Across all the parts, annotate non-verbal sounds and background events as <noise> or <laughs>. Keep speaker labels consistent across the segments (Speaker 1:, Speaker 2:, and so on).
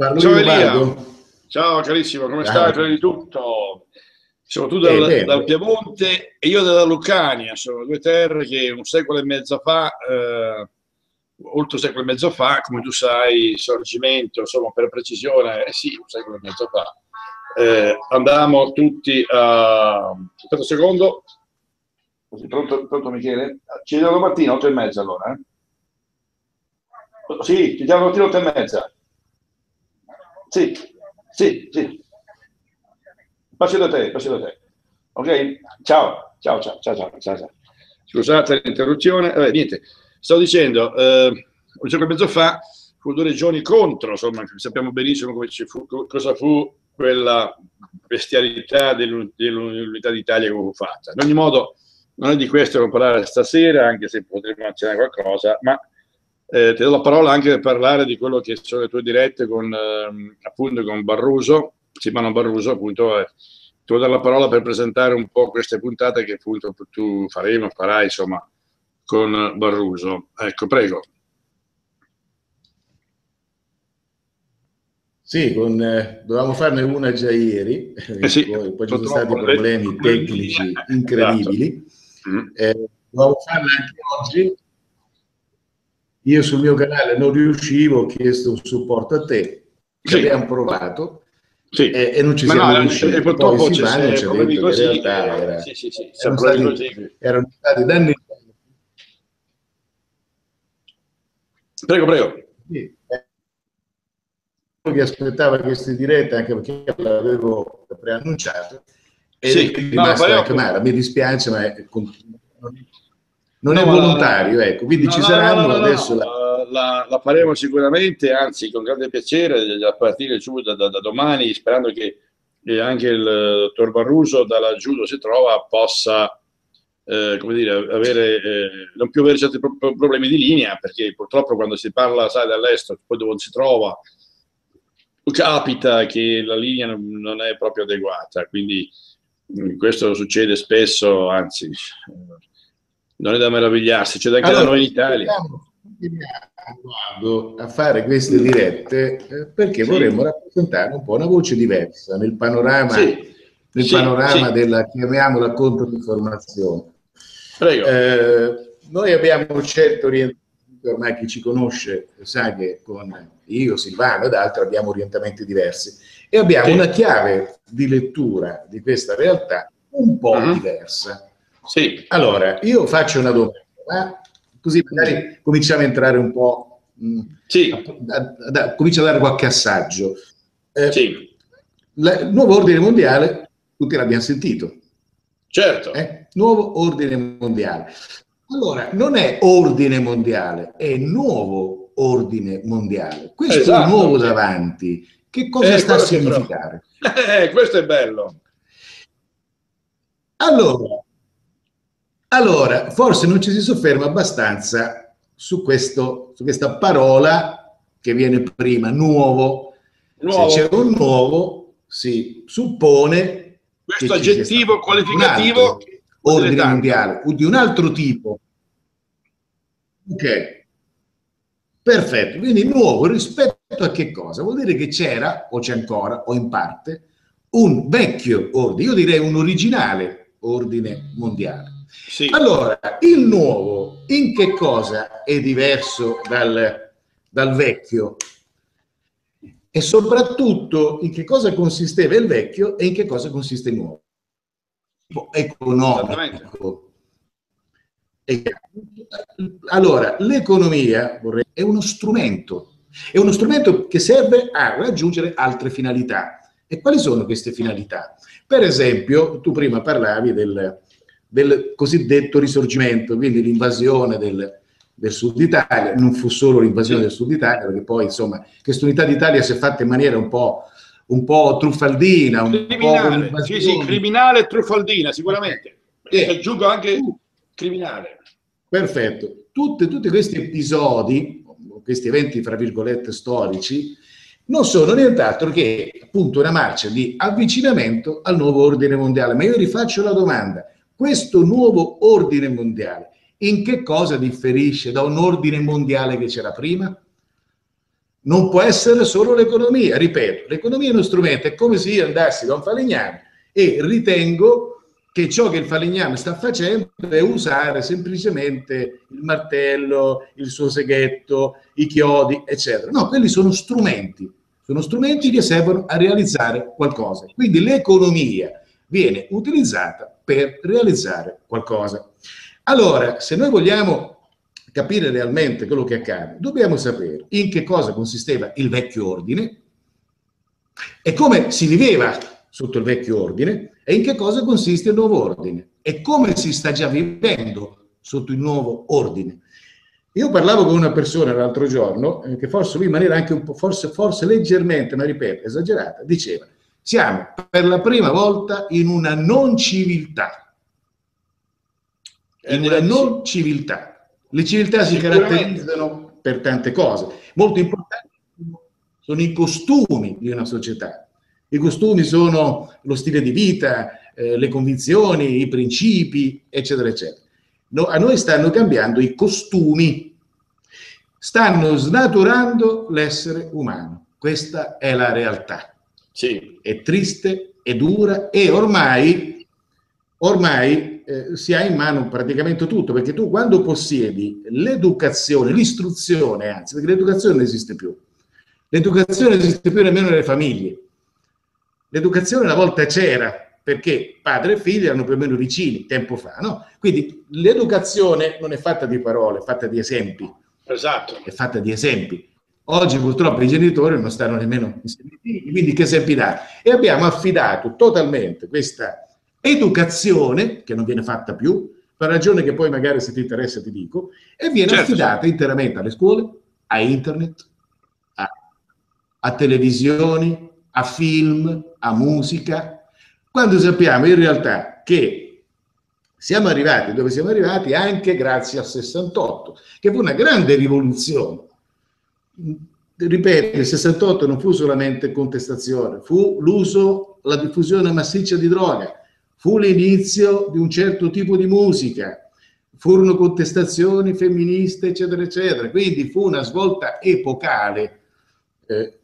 Speaker 1: Parlo Ciao Elia. Ciao carissimo, come Ciao. stai? Prima di tutto, sono tu dal, eh, dal, Piemonte e io dalla Lucania, sono due terre che un secolo e mezzo fa, eh, oltre un secolo e mezzo fa, come tu sai, sorgimento, insomma per precisione, eh sì, un secolo e mezzo fa, eh, andavamo tutti a... Aspetta un secondo. Pronto, pronto Michele? Ci vediamo domattina, otto e mezza allora. Eh? Sì, ci vediamo domattina, otto e mezza. Sì, sì, sì. Passo da te, passo da te. Ok? Ciao, ciao, ciao, ciao, ciao, ciao. Scusate l'interruzione. Eh, niente, stavo dicendo, eh, un giorno e mezzo fa, fu due regioni contro, insomma, sappiamo benissimo fu, cosa fu quella bestialità dell'unità d'Italia che fu fatta. In ogni modo, non è di questo che parlare stasera, anche se potremmo accennare qualcosa, ma eh, ti do la parola anche per parlare di quello che sono le tue dirette con, eh, appunto, con Barruso, Simano Barruso, appunto, eh, ti do la parola per presentare un po' queste puntate che appunto tu faremo, farai, insomma, con Barruso. Ecco, prego.
Speaker 2: Sì, con, eh, dovevamo farne una già ieri, eh sì, poi, poi ci sono stati problemi tecnici <laughs> esatto. incredibili. Esatto. Eh, dovevamo farla anche oggi. Io sul mio canale non riuscivo, ho chiesto un supporto a te, sì. abbiamo provato sì. e, e, non ci siamo no, riusciti. E purtroppo poi Silvano ci ha detto così, in realtà era, sì, sì, sì, erano, stati, erano stati danni.
Speaker 1: Prego, prego.
Speaker 2: Sì che aspettava queste dirette anche perché l'avevo preannunciato e sì, è rimasto no, anche male. Mi dispiace, ma è, non è no, volontario, no, ecco. Quindi ci saranno adesso.
Speaker 1: La... La, la... faremo sicuramente, anzi, con grande piacere a partire giù da, da, da domani, sperando che anche il dottor Barruso dalla giù si trova possa eh, come dire, avere, eh, non più avere certi pro- problemi di linea, perché purtroppo quando si parla, sai, dall'estero, poi dove si trova, capita che la linea non è proprio adeguata, quindi mm, questo succede spesso, anzi, non è da meravigliarsi, c'è anche allora, da noi in Italia.
Speaker 2: a fare queste dirette eh, perché sì. vorremmo rappresentare un po' una voce diversa nel panorama, sì. nel sì, panorama della, chiamiamola, controinformazione. Prego. Eh, noi abbiamo certo orientato ormai chi ci conosce sa che con io, Silvano ed altri abbiamo orientamenti diversi e abbiamo una chiave di lettura di questa realtà un po' uh-huh. diversa. Sì. Allora, io faccio una domanda, così magari cominciamo a entrare un po', mh, sì. a, a, a, comincio a dare qualche assaggio. Eh, sì. La, il nuovo ordine mondiale, tutti l'abbiamo sentito.
Speaker 1: Certo.
Speaker 2: Eh? Nuovo ordine mondiale. Allora, non è ordine mondiale, è nuovo ordine mondiale. Questo esatto, è nuovo davanti. Che cosa eh, sta a significare? <laughs>
Speaker 1: Eh, questo è bello.
Speaker 2: Allora, allora, forse non ci si sofferma abbastanza su, questo, su questa parola che viene prima, nuovo. nuovo. Se c'è un nuovo, si suppone
Speaker 1: questo aggettivo qualificativo
Speaker 2: ordine mondiale o di un altro tipo. Ok, perfetto. Quindi nuovo rispetto a che cosa? Vuol dire che c'era, o c'è ancora, o in parte, un vecchio ordine, io direi un originale ordine mondiale. Sì. Allora, il nuovo in che cosa è diverso dal, dal vecchio? E soprattutto in che cosa consisteva il vecchio e in che cosa consiste il nuovo? economico. Allora, l'economia è uno strumento, è uno strumento che serve a raggiungere altre finalità. E quali sono queste finalità? Per esempio, tu prima parlavi del, del cosiddetto risorgimento, quindi l'invasione del, del Sud Italia, non fu solo l'invasione del Sud Italia, perché poi insomma questa unità d'Italia si è fatta in maniera un po' un po' truffaldina, un
Speaker 1: criminale, po' sì, sì, criminale e truffaldina, sicuramente. E aggiungo anche criminale.
Speaker 2: Perfetto. Tutte, tutti questi episodi, questi eventi, fra virgolette, storici, non sono nient'altro che appunto una marcia di avvicinamento al nuovo ordine mondiale. Ma io rifaccio la domanda, questo nuovo ordine mondiale in che cosa differisce da un ordine mondiale che c'era prima? Non può essere solo l'economia, ripeto, l'economia è uno strumento, è come se io andassi da un falegname e ritengo che ciò che il falegname sta facendo è usare semplicemente il martello, il suo seghetto, i chiodi, eccetera. No, quelli sono strumenti, sono strumenti che servono a realizzare qualcosa. Quindi l'economia viene utilizzata per realizzare qualcosa. Allora, se noi vogliamo capire realmente quello che accade, dobbiamo sapere in che cosa consisteva il vecchio ordine e come si viveva sotto il vecchio ordine e in che cosa consiste il nuovo ordine e come si sta già vivendo sotto il nuovo ordine. Io parlavo con una persona l'altro giorno eh, che forse lui in maniera anche un po', forse, forse leggermente, ma ripeto, esagerata, diceva siamo per la prima volta in una non civiltà. In una non civiltà. Le civiltà si caratterizzano per tante cose. Molto importanti sono i costumi di una società. I costumi sono lo stile di vita, eh, le convinzioni, i principi, eccetera, eccetera. No, a noi stanno cambiando i costumi, stanno snaturando l'essere umano. Questa è la realtà. Sì. È triste, è dura e ormai, ormai eh, si ha in mano praticamente tutto, perché tu quando possiedi l'educazione, l'istruzione, anzi, perché l'educazione non esiste più, l'educazione non esiste più nemmeno nelle famiglie L'educazione una volta c'era, perché padre e figlio erano più o meno vicini tempo fa, no? Quindi l'educazione non è fatta di parole, è fatta di esempi.
Speaker 1: Esatto.
Speaker 2: È fatta di esempi. Oggi purtroppo i genitori non stanno nemmeno insieme ai figli, quindi che esempi dare? E abbiamo affidato totalmente questa educazione, che non viene fatta più, per ragione che poi magari se ti interessa ti dico, e viene certo, affidata certo. interamente alle scuole, a internet, a, a televisioni, a film, a musica, quando sappiamo in realtà che siamo arrivati dove siamo arrivati anche grazie al 68, che fu una grande rivoluzione. Ripeto, il 68 non fu solamente contestazione, fu l'uso, la diffusione massiccia di droga, fu l'inizio di un certo tipo di musica, furono contestazioni femministe, eccetera, eccetera. Quindi fu una svolta epocale. Eh,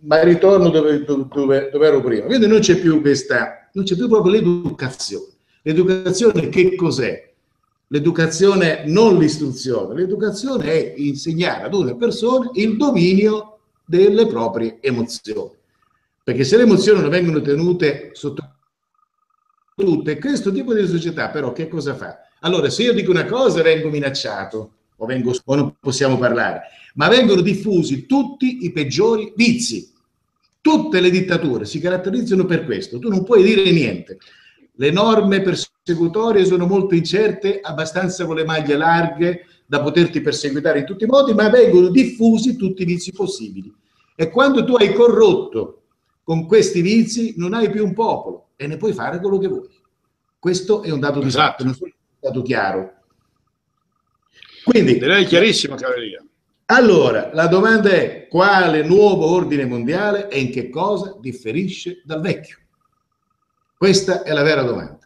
Speaker 2: ma ritorno dove, dove, dove, ero prima. Quindi non c'è più questa, non c'è più proprio l'educazione. L'educazione che cos'è? L'educazione non l'istruzione, l'educazione è insegnare ad una persona il dominio delle proprie emozioni. Perché se le emozioni non vengono tenute sotto tutte, questo tipo di società però che cosa fa? Allora, se io dico una cosa vengo minacciato o, vengo, o non possiamo parlare ma vengono diffusi tutti i peggiori vizi. Tutte le dittature si caratterizzano per questo, tu non puoi dire niente. Le norme persecutorie sono molto incerte, abbastanza con le maglie larghe da poterti perseguitare in tutti i modi, ma vengono diffusi tutti i vizi possibili. E quando tu hai corrotto con questi vizi, non hai più un popolo e ne puoi fare quello che vuoi. Questo è un dato di esatto. non è un dato chiaro.
Speaker 1: Quindi, direi chiarissimo, Caveria.
Speaker 2: Allora, la domanda è quale nuovo ordine mondiale e in che cosa differisce dal vecchio? Questa è la vera domanda.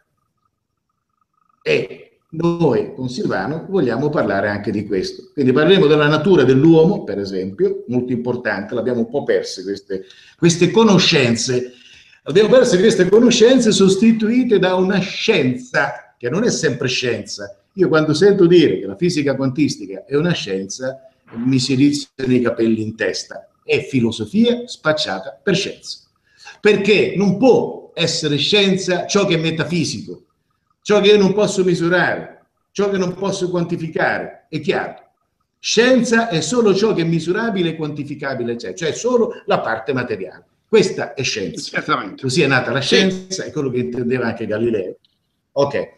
Speaker 2: E noi con Silvano vogliamo parlare anche di questo. Quindi parleremo della natura dell'uomo, per esempio, molto importante, l'abbiamo un po' perse queste, queste conoscenze. Abbiamo perso queste conoscenze sostituite da una scienza che non è sempre scienza. Io quando sento dire che la fisica quantistica è una scienza, mi si rizzano i capelli in testa. È filosofia spacciata per scienza. Perché non può essere scienza ciò che è metafisico, ciò che io non posso misurare, ciò che non posso quantificare. È chiaro. Scienza è solo ciò che è misurabile e quantificabile, cioè, cioè solo la parte materiale. Questa è scienza. Certamente. Così è nata la scienza, è quello che intendeva anche Galileo. Ok.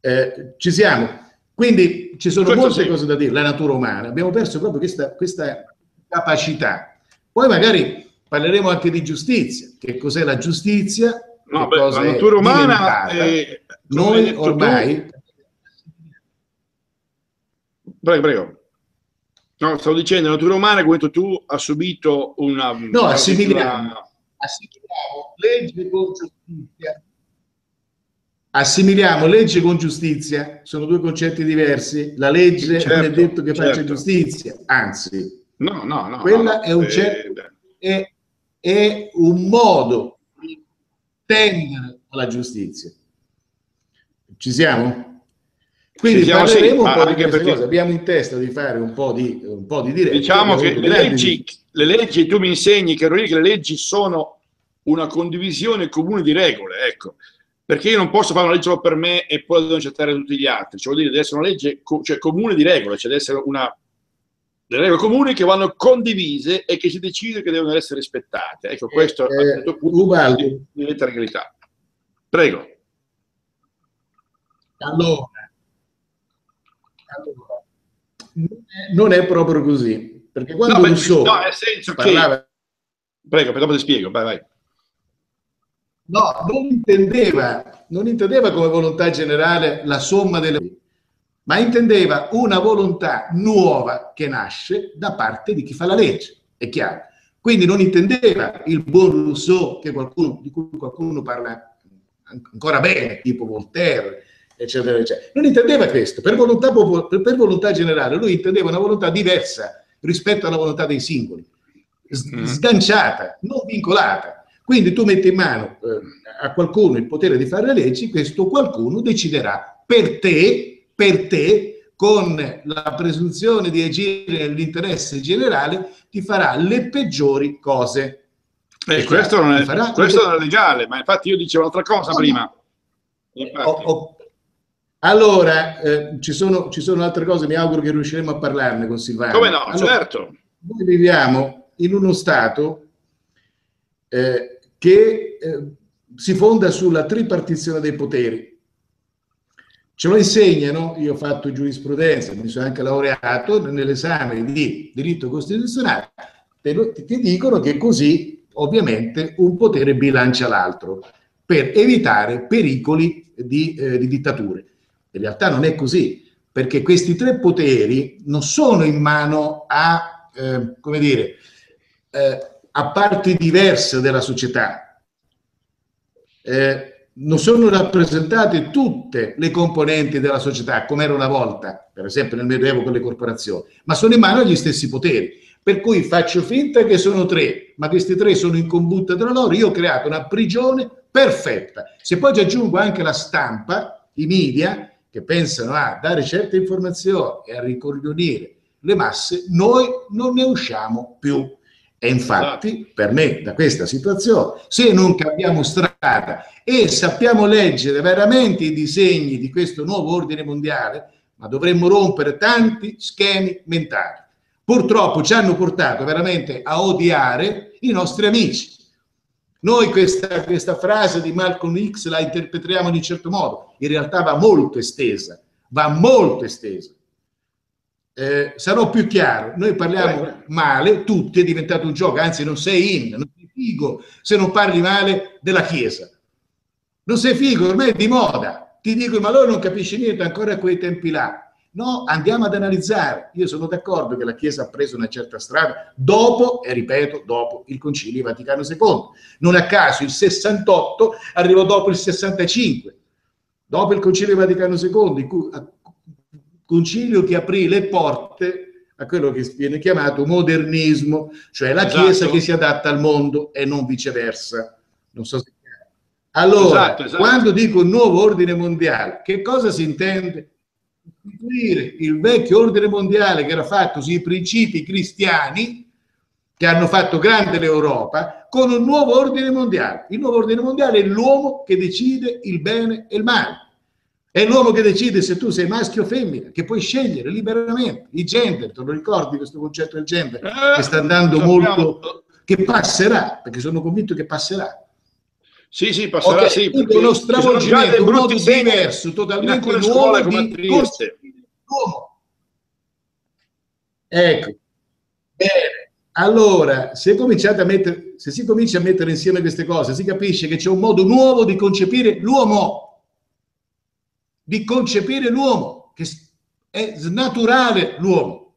Speaker 2: Eh, ci siamo. Quindi ci sono Questo molte sì. cose da dire, la natura umana, abbiamo perso proprio questa, questa capacità. Poi magari parleremo anche di giustizia, che cos'è la giustizia?
Speaker 1: No, beh, la natura umana è,
Speaker 2: noi ormai... Tu...
Speaker 1: Prego, prego. No, stavo dicendo, la natura umana, come detto tu, ha subito una...
Speaker 2: No, assimiliamo, una... assimiliamo legge con giustizia Assimiliamo legge con giustizia, sono due concetti diversi. La legge certo, non è detto che certo. faccia giustizia, anzi,
Speaker 1: No, no, no.
Speaker 2: Quella
Speaker 1: no,
Speaker 2: è, un certo, è, è un modo tendere alla giustizia. Ci siamo? Quindi siamo, parleremo sì, un po' di queste perché... cose. Abbiamo in testa di fare un po' di, un po di diretto.
Speaker 1: Diciamo che le leggi, le leggi, tu mi insegni, Carolina, che le leggi sono una condivisione comune di regole, ecco. Perché io non posso fare una legge solo per me e poi devo accettare tutti gli altri. Cioè, vuol dire, deve essere una legge cioè, comune di regole, cioè deve essere una delle regole comuni che vanno condivise e che si decide che devono essere rispettate. Ecco, questo eh, a questo punto Ubaldo. diventa regalità. Prego.
Speaker 2: Allora, allora, non è proprio così, perché quando no, Rousseau no, nel senso parlava...
Speaker 1: che... Prego, poi dopo ti spiego, vai, vai.
Speaker 2: No, non intendeva, non intendeva come volontà generale la somma delle ma intendeva una volontà nuova che nasce da parte di chi fa la legge, è chiaro. Quindi non intendeva il buon Rousseau qualcuno, di cui qualcuno parla ancora bene, tipo Voltaire, eccetera, eccetera. Non intendeva questo. Per volontà, per volontà generale lui intendeva una volontà diversa rispetto alla volontà dei singoli, mm. sganciata, non vincolata. Quindi tu metti in mano eh, a qualcuno il potere di fare le leggi, questo qualcuno deciderà per te per te, con la presunzione di agire nell'interesse generale, ti farà le peggiori cose.
Speaker 1: Eh, questo non, è, questo non è legale, ma infatti io dicevo un'altra cosa no, prima.
Speaker 2: Ho, ho, allora, eh, ci, sono, ci, sono, altre cose, mi auguro che riusciremo a parlarne con Silvano.
Speaker 1: Come no, allora, certo.
Speaker 2: Noi viviamo in uno Stato eh, che eh, si fonda sulla tripartizione dei poteri. Ce lo insegnano, io ho fatto giurisprudenza, mi sono anche laureato nell'esame di diritto costituzionale, ti, ti dicono che così ovviamente un potere bilancia l'altro per evitare pericoli di, eh, di dittature. In realtà non è così, perché questi tre poteri non sono in mano a, eh, come dire, eh, a parti diverse della società. Eh, non sono rappresentate tutte le componenti della società come era una volta, per esempio nel Medioevo con le corporazioni, ma sono in mano agli stessi poteri. Per cui faccio finta che sono tre, ma questi tre sono in combutta tra loro. Io ho creato una prigione perfetta. Se poi ci aggiungo anche la stampa, i media, che pensano a dare certe informazioni e a ricoglionire le masse, noi non ne usciamo più. E infatti, per me, da questa situazione, se non cambiamo strada e sappiamo leggere veramente i disegni di questo nuovo ordine mondiale, ma dovremmo rompere tanti schemi mentali. Purtroppo ci hanno portato veramente a odiare i nostri amici. Noi questa, questa frase di Malcolm X la interpretiamo in un certo modo, in realtà va molto estesa, va molto estesa eh, sarò più chiaro, noi parliamo male, tutti è diventato un gioco, anzi non sei in, non sei figo se non parli male della Chiesa. Non sei figo, ormai è di moda. Ti dico, ma loro non capisci niente ancora a quei tempi là. No, andiamo ad analizzare. Io sono d'accordo che la Chiesa ha preso una certa strada dopo, e ripeto, dopo il Concilio Vaticano II. Non a caso il 68 arrivò dopo il 65, dopo il Concilio Vaticano II, in cui, concilio che aprì le porte a quello che viene chiamato modernismo, cioè la esatto. Chiesa che si adatta al mondo e non viceversa. Non so se allora, esatto, esatto. quando dico nuovo ordine mondiale, che cosa si intende? Sostituire il vecchio ordine mondiale che era fatto sui principi cristiani che hanno fatto grande l'Europa con un nuovo ordine mondiale. Il nuovo ordine mondiale è l'uomo che decide il bene e il male. È l'uomo che decide se tu sei maschio o femmina, che puoi scegliere liberamente. Il gender, te lo ricordi questo concetto del gender? Eh, che sta andando molto, che passerà, perché sono convinto che passerà.
Speaker 1: Sì, sì, passerà, okay, sì.
Speaker 2: Perché uno stravolgimento, un modo diverso, totalmente nuovo di l'uomo. Ecco. Bene. Allora, se, mettere, se si comincia a mettere insieme queste cose, si capisce che c'è un modo nuovo di concepire l'uomo di concepire l'uomo, che è snaturare l'uomo.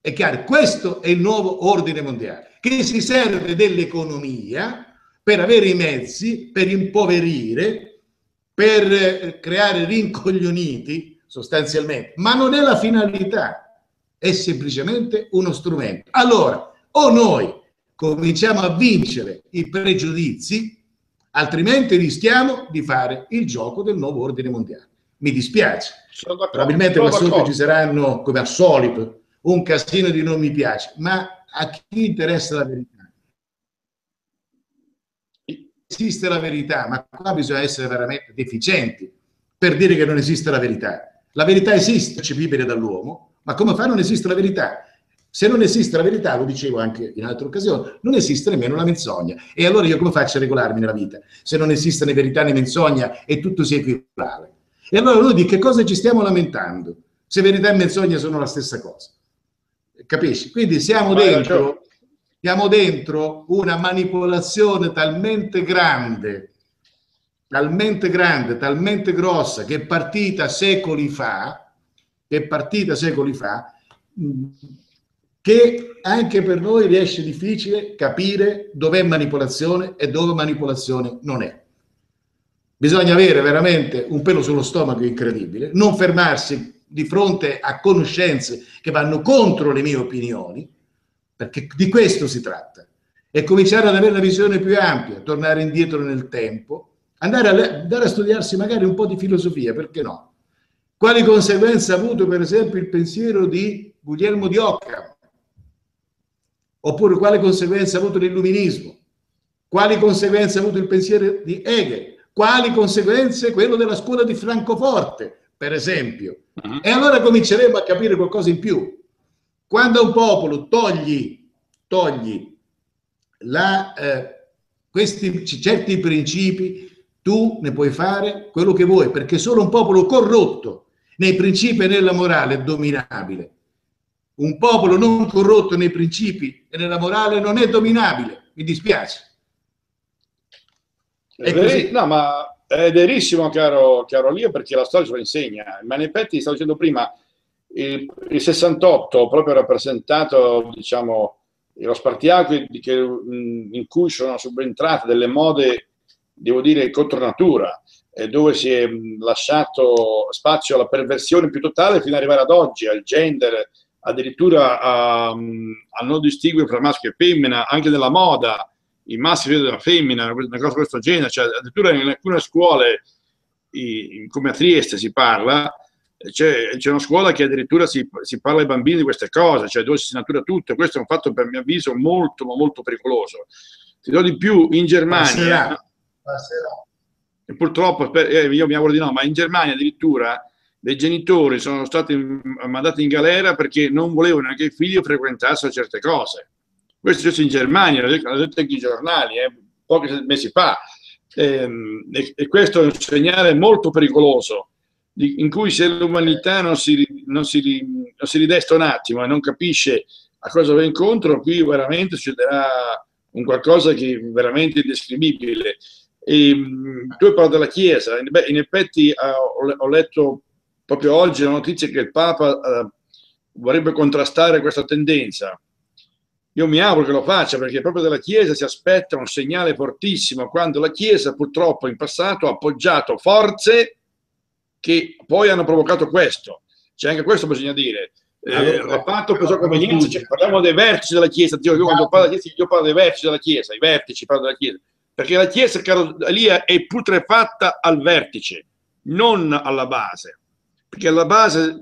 Speaker 2: È chiaro, questo è il nuovo ordine mondiale, che si serve dell'economia per avere i mezzi, per impoverire, per eh, creare rincoglioniti sostanzialmente, ma non è la finalità. è semplicemente uno strumento. Allora, o noi cominciamo a vincere i pregiudizi, altrimenti rischiamo di fare il gioco del nuovo ordine mondiale. Mi dispiace. Probabilmente qua sotto ci saranno, come al solito, un casino di non mi piace, ma a chi interessa la verità? Esiste la verità, ma qua bisogna essere veramente deficienti per dire che non esiste la verità. La verità esiste, percepibile dall'uomo, ma come fa non esiste la verità? Se non esiste la verità, lo dicevo anche in altre occasioni, non esiste nemmeno la menzogna. E allora io come faccio a regolarmi nella vita? Se non esiste né verità né menzogna e tutto si equivale. E allora noi di che cosa ci stiamo lamentando? Se verità e menzogna sono la stessa cosa. Capisci? Quindi siamo dentro, siamo dentro una manipolazione talmente grande, talmente grande, talmente grossa, che è partita secoli fa, che è partita secoli fa, che anche per noi riesce difficile capire dov'è manipolazione e dove manipolazione non è. Bisogna avere veramente un pelo sullo stomaco incredibile, non fermarsi di fronte a conoscenze che vanno contro le mie opinioni, perché di questo si tratta, e cominciare ad avere una visione più ampia, tornare indietro nel tempo, andare a, andare a studiarsi magari un po' di filosofia, perché no? Quali conseguenze ha avuto per esempio il pensiero di Guglielmo di Occam, Oppure quale conseguenze ha avuto l'illuminismo? Quali conseguenze ha avuto il pensiero di Hegel? Quali conseguenze quello della scuola di Francoforte, per esempio? Uh-huh. E allora cominceremo a capire qualcosa in più. Quando un popolo togli, togli la, eh, questi certi principi, tu ne puoi fare quello che vuoi, perché solo un popolo corrotto nei principi e nella morale è dominabile. Un popolo non corrotto nei principi e nella morale non è dominabile. Mi dispiace.
Speaker 1: È veri, no, ma è verissimo, caro, caro Lio, perché la storia ce lo insegna. Ma in effetti, stavo dicendo prima, il, il 68 proprio rappresentato, diciamo, lo spartiacque in cui sono subentrate delle mode, devo dire, contro natura, dove si è lasciato spazio alla perversione più totale fino ad arrivare ad oggi, al gender, addirittura a, a non distinguere tra maschio e femmina, anche nella moda, i maschi vedono la femmina, una cosa di questo genere, cioè, addirittura in alcune scuole, in, come a Trieste si parla, c'è, c'è, una scuola che addirittura si, si, parla ai bambini di queste cose, cioè dove si natura tutto, questo è un fatto per mio avviso molto, molto pericoloso. Ti do di più, in Germania... Passerà. E purtroppo, eh, io mi auguro di no, ma in Germania addirittura dei genitori sono stati mandati in galera perché non volevano che i figli frequentassero certe cose. Questo è successo in Germania, l'hanno detto anche i giornali, eh, pochi mesi fa. Ehm, e, e, questo è un segnale molto pericoloso, di, in cui se l'umanità non si, non, si, non si ridesta un attimo e non capisce a cosa va incontro, qui veramente succederà un qualcosa che è veramente indescrivibile. E, tu hai parlato della Chiesa, in effetti uh, ho, letto proprio oggi la notizia che il Papa eh, vorrebbe contrastare questa tendenza. Io mi auguro che lo faccia perché proprio dalla Chiesa si aspetta un segnale fortissimo quando la Chiesa purtroppo in passato ha appoggiato forze che poi hanno provocato questo. C'è anche questo bisogna dire. Eh, allora, ha fatto per sua convenienza, cioè, parliamo dei vertici della Chiesa, io, io quando parlo della Chiesa, io parlo dei vertici della Chiesa, i vertici parlo della Chiesa, perché la Chiesa, caro Elia, è putrefatta al vertice, non alla base perché alla base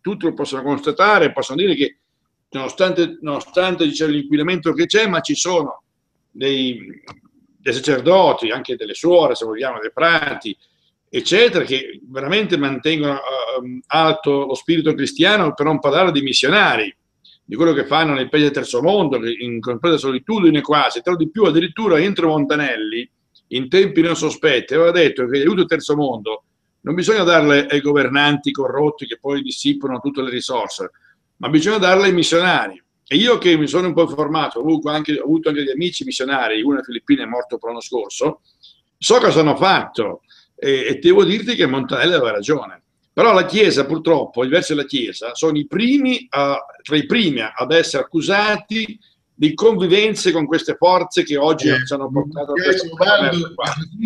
Speaker 1: tutti lo possono constatare, possono dire che nonostante, nonostante diciamo, l'inquinamento che c'è, ma ci sono dei, dei, sacerdoti, anche delle suore, se vogliamo, dei prati, eccetera, che veramente mantengono uh, alto lo spirito cristiano, per non parlare di missionari, di quello che fanno nei paesi del terzo mondo, in completa solitudine quasi, tra di più addirittura entro Montanelli, in tempi non sospetti, aveva detto che l'aiuto del terzo mondo non bisogna darle ai governanti corrotti che poi dissipano tutte le risorse, ma bisogna darle ai missionari. E io che mi sono un po' informato, ho, anche, ho avuto anche degli amici missionari, uno in Filippine è morto l'anno scorso, so cosa hanno fatto e, e devo dirti che Montanelli aveva ragione. Però la Chiesa, purtroppo, i versi della Chiesa, sono i primi a, tra i primi ad essere accusati di convivenze con queste forze che oggi eh, ci hanno portato a questo
Speaker 2: Valdo,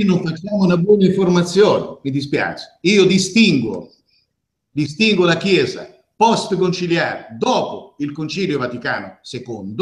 Speaker 2: non facciamo una buona informazione, mi dispiace. Io distingo, distingo la Chiesa post conciliare, dopo il Concilio Vaticano II,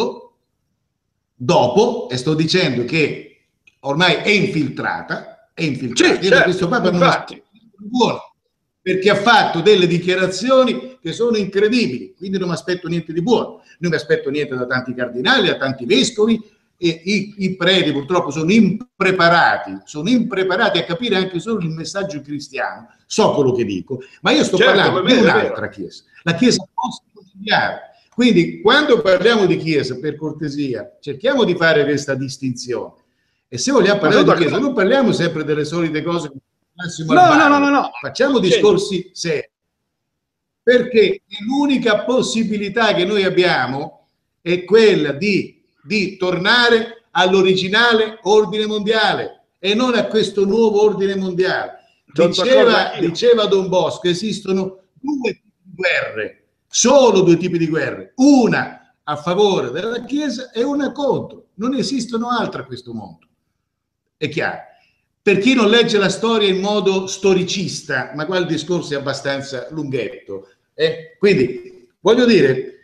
Speaker 2: dopo, e sto dicendo che ormai è infiltrata, è infiltrata, sì, certo, questo Papa infatti. non buono, perché ha fatto delle dichiarazioni che sono incredibili, quindi non mi aspetto niente di buono, non mi aspetto niente da tanti cardinali, da tanti vescovi, e i, i preti purtroppo sono impreparati, sono impreparati a capire anche solo il messaggio cristiano. So quello che dico, ma io sto certo, parlando di un'altra chiesa, la chiesa post-conciliare. Quindi quando parliamo di chiesa, per cortesia, cerchiamo di fare questa distinzione. E se vogliamo parlare di chiesa, non parliamo sempre delle solite cose.
Speaker 1: No, no, no, no, no.
Speaker 2: Facciamo discorsi seri. Perché l'unica possibilità che noi abbiamo è quella di di tornare all'originale ordine mondiale e non a questo nuovo ordine mondiale. Diceva, diceva Don Bosco, esistono due tipi di guerre, solo due tipi di guerre, una a favore della Chiesa e una contro. Non esistono altre a questo mondo. È chiaro. Per chi non legge la storia in modo storicista, ma qua il discorso è abbastanza lunghetto. Eh? Quindi, voglio dire,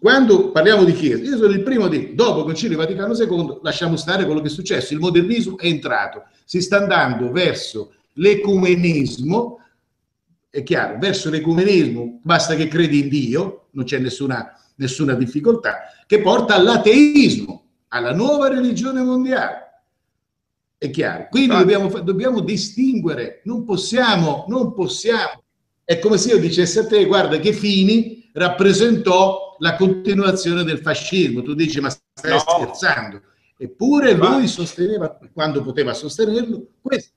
Speaker 2: quando parliamo di Chiesa, io sono il primo di, dopo il Concilio Vaticano II, lasciamo stare quello che è successo, il modernismo è entrato, si sta andando verso l'ecumenismo, è chiaro, verso l'ecumenismo, basta che credi in Dio, non c'è nessuna, nessuna difficoltà, che porta all'ateismo, alla nuova religione mondiale. È chiaro. Quindi ah. dobbiamo, dobbiamo distinguere, non possiamo, non possiamo. È come se io dicessi a te, guarda che Fini rappresentò la continuazione del fascismo. Tu dici, ma stai no. scherzando? Eppure lui sosteneva, quando poteva sostenerlo, questo.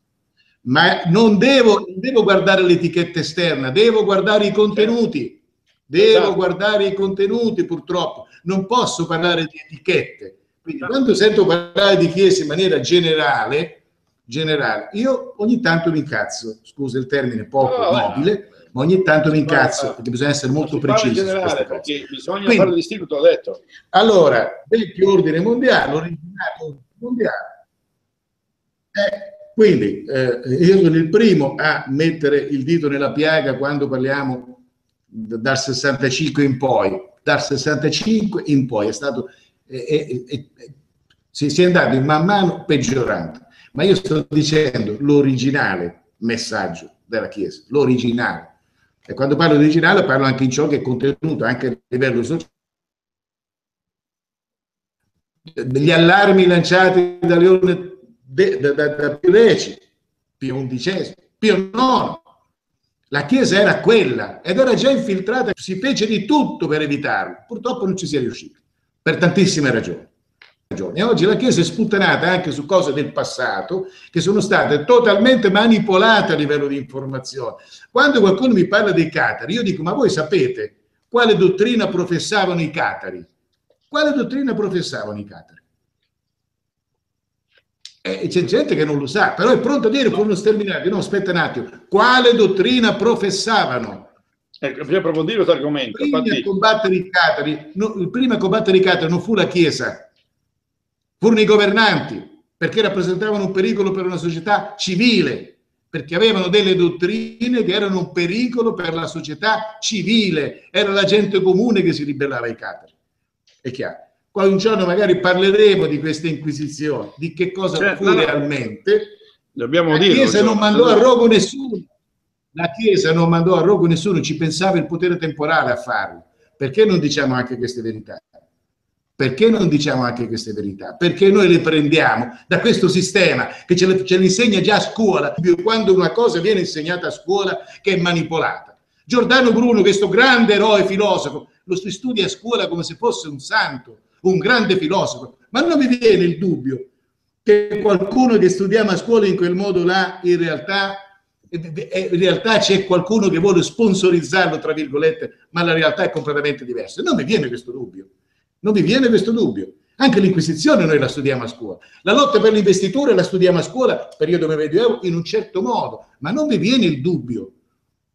Speaker 2: Ma non devo, non devo guardare l'etichetta esterna, devo guardare i contenuti. Devo esatto. guardare i contenuti, purtroppo. Non posso parlare di etichette. Quindi quando sento parlare di chiesa in maniera generale, generale, io ogni tanto mi incazzo, scusa il termine poco no, nobile, ma ogni tanto mi incazzo perché bisogna essere molto precisi.
Speaker 1: Generale, perché bisogna Quindi, fare distinto, ho detto.
Speaker 2: Allora, vecchio ordine mondiale, originato mondiale. Eh, quindi eh, io sono il primo a mettere il dito nella piaga quando parliamo dal 65 in poi. Dal 65 in poi è stato eh, eh, si, si è andato man mano peggiorando. Ma io sto dicendo l'originale messaggio della Chiesa, l'originale. E quando parlo di originale parlo anche in ciò che è contenuto anche a livello sociale. Gli allarmi lanciati da Leone da, Pio X, Pio XI, Pio IX. La Chiesa era quella ed era già infiltrata, si fece di tutto per evitarlo. Purtroppo non ci si è riusciti, per tantissime ragioni ragioni. oggi la Chiesa è sputtanata anche su cose del passato che sono state totalmente manipolate a livello di informazione. Quando qualcuno mi parla dei catari, io dico, ma voi sapete quale dottrina professavano i catari? Quale dottrina professavano i catari? E c'è gente che non lo sa, però è pronto a dire furono sterminati. No, aspetta un attimo. Quale dottrina professavano?
Speaker 1: Ecco, bisogna approfondire questo argomento.
Speaker 2: Prima a combattere i catari, no, il primo a combattere i catari non fu la Chiesa, furono i governanti, perché rappresentavano un pericolo per una società civile, perché avevano delle dottrine che erano un pericolo per la società civile, era la gente comune che si ribellava ai catari. È chiaro. Poi un giorno magari parleremo di queste inquisizioni, di che cosa cioè, fu no, realmente. Dobbiamo la dire, Chiesa cioè, non mandò a rogo nessuno. La Chiesa non mandò a rogo nessuno, ci pensava il potere temporale a farlo. Perché non diciamo anche queste verità? Perché non diciamo anche queste verità? Perché noi le prendiamo da questo sistema che ce le, ce le insegna già a scuola, quando una cosa viene insegnata a scuola che è manipolata. Giordano Bruno, questo grande eroe filosofo, lo si studia a scuola come se fosse un santo, un grande filosofo, ma non vi viene il dubbio che qualcuno che studiamo a scuola in quel modo là, in realtà, in realtà c'è qualcuno che vuole sponsorizzarlo, tra virgolette, ma la realtà è completamente diversa. Non mi viene questo dubbio. Non vi viene questo dubbio. Anche l'Inquisizione noi la studiamo a scuola. La lotta per l'investitura la studiamo a scuola, periodo medioevo, in un certo modo. Ma non vi viene il dubbio.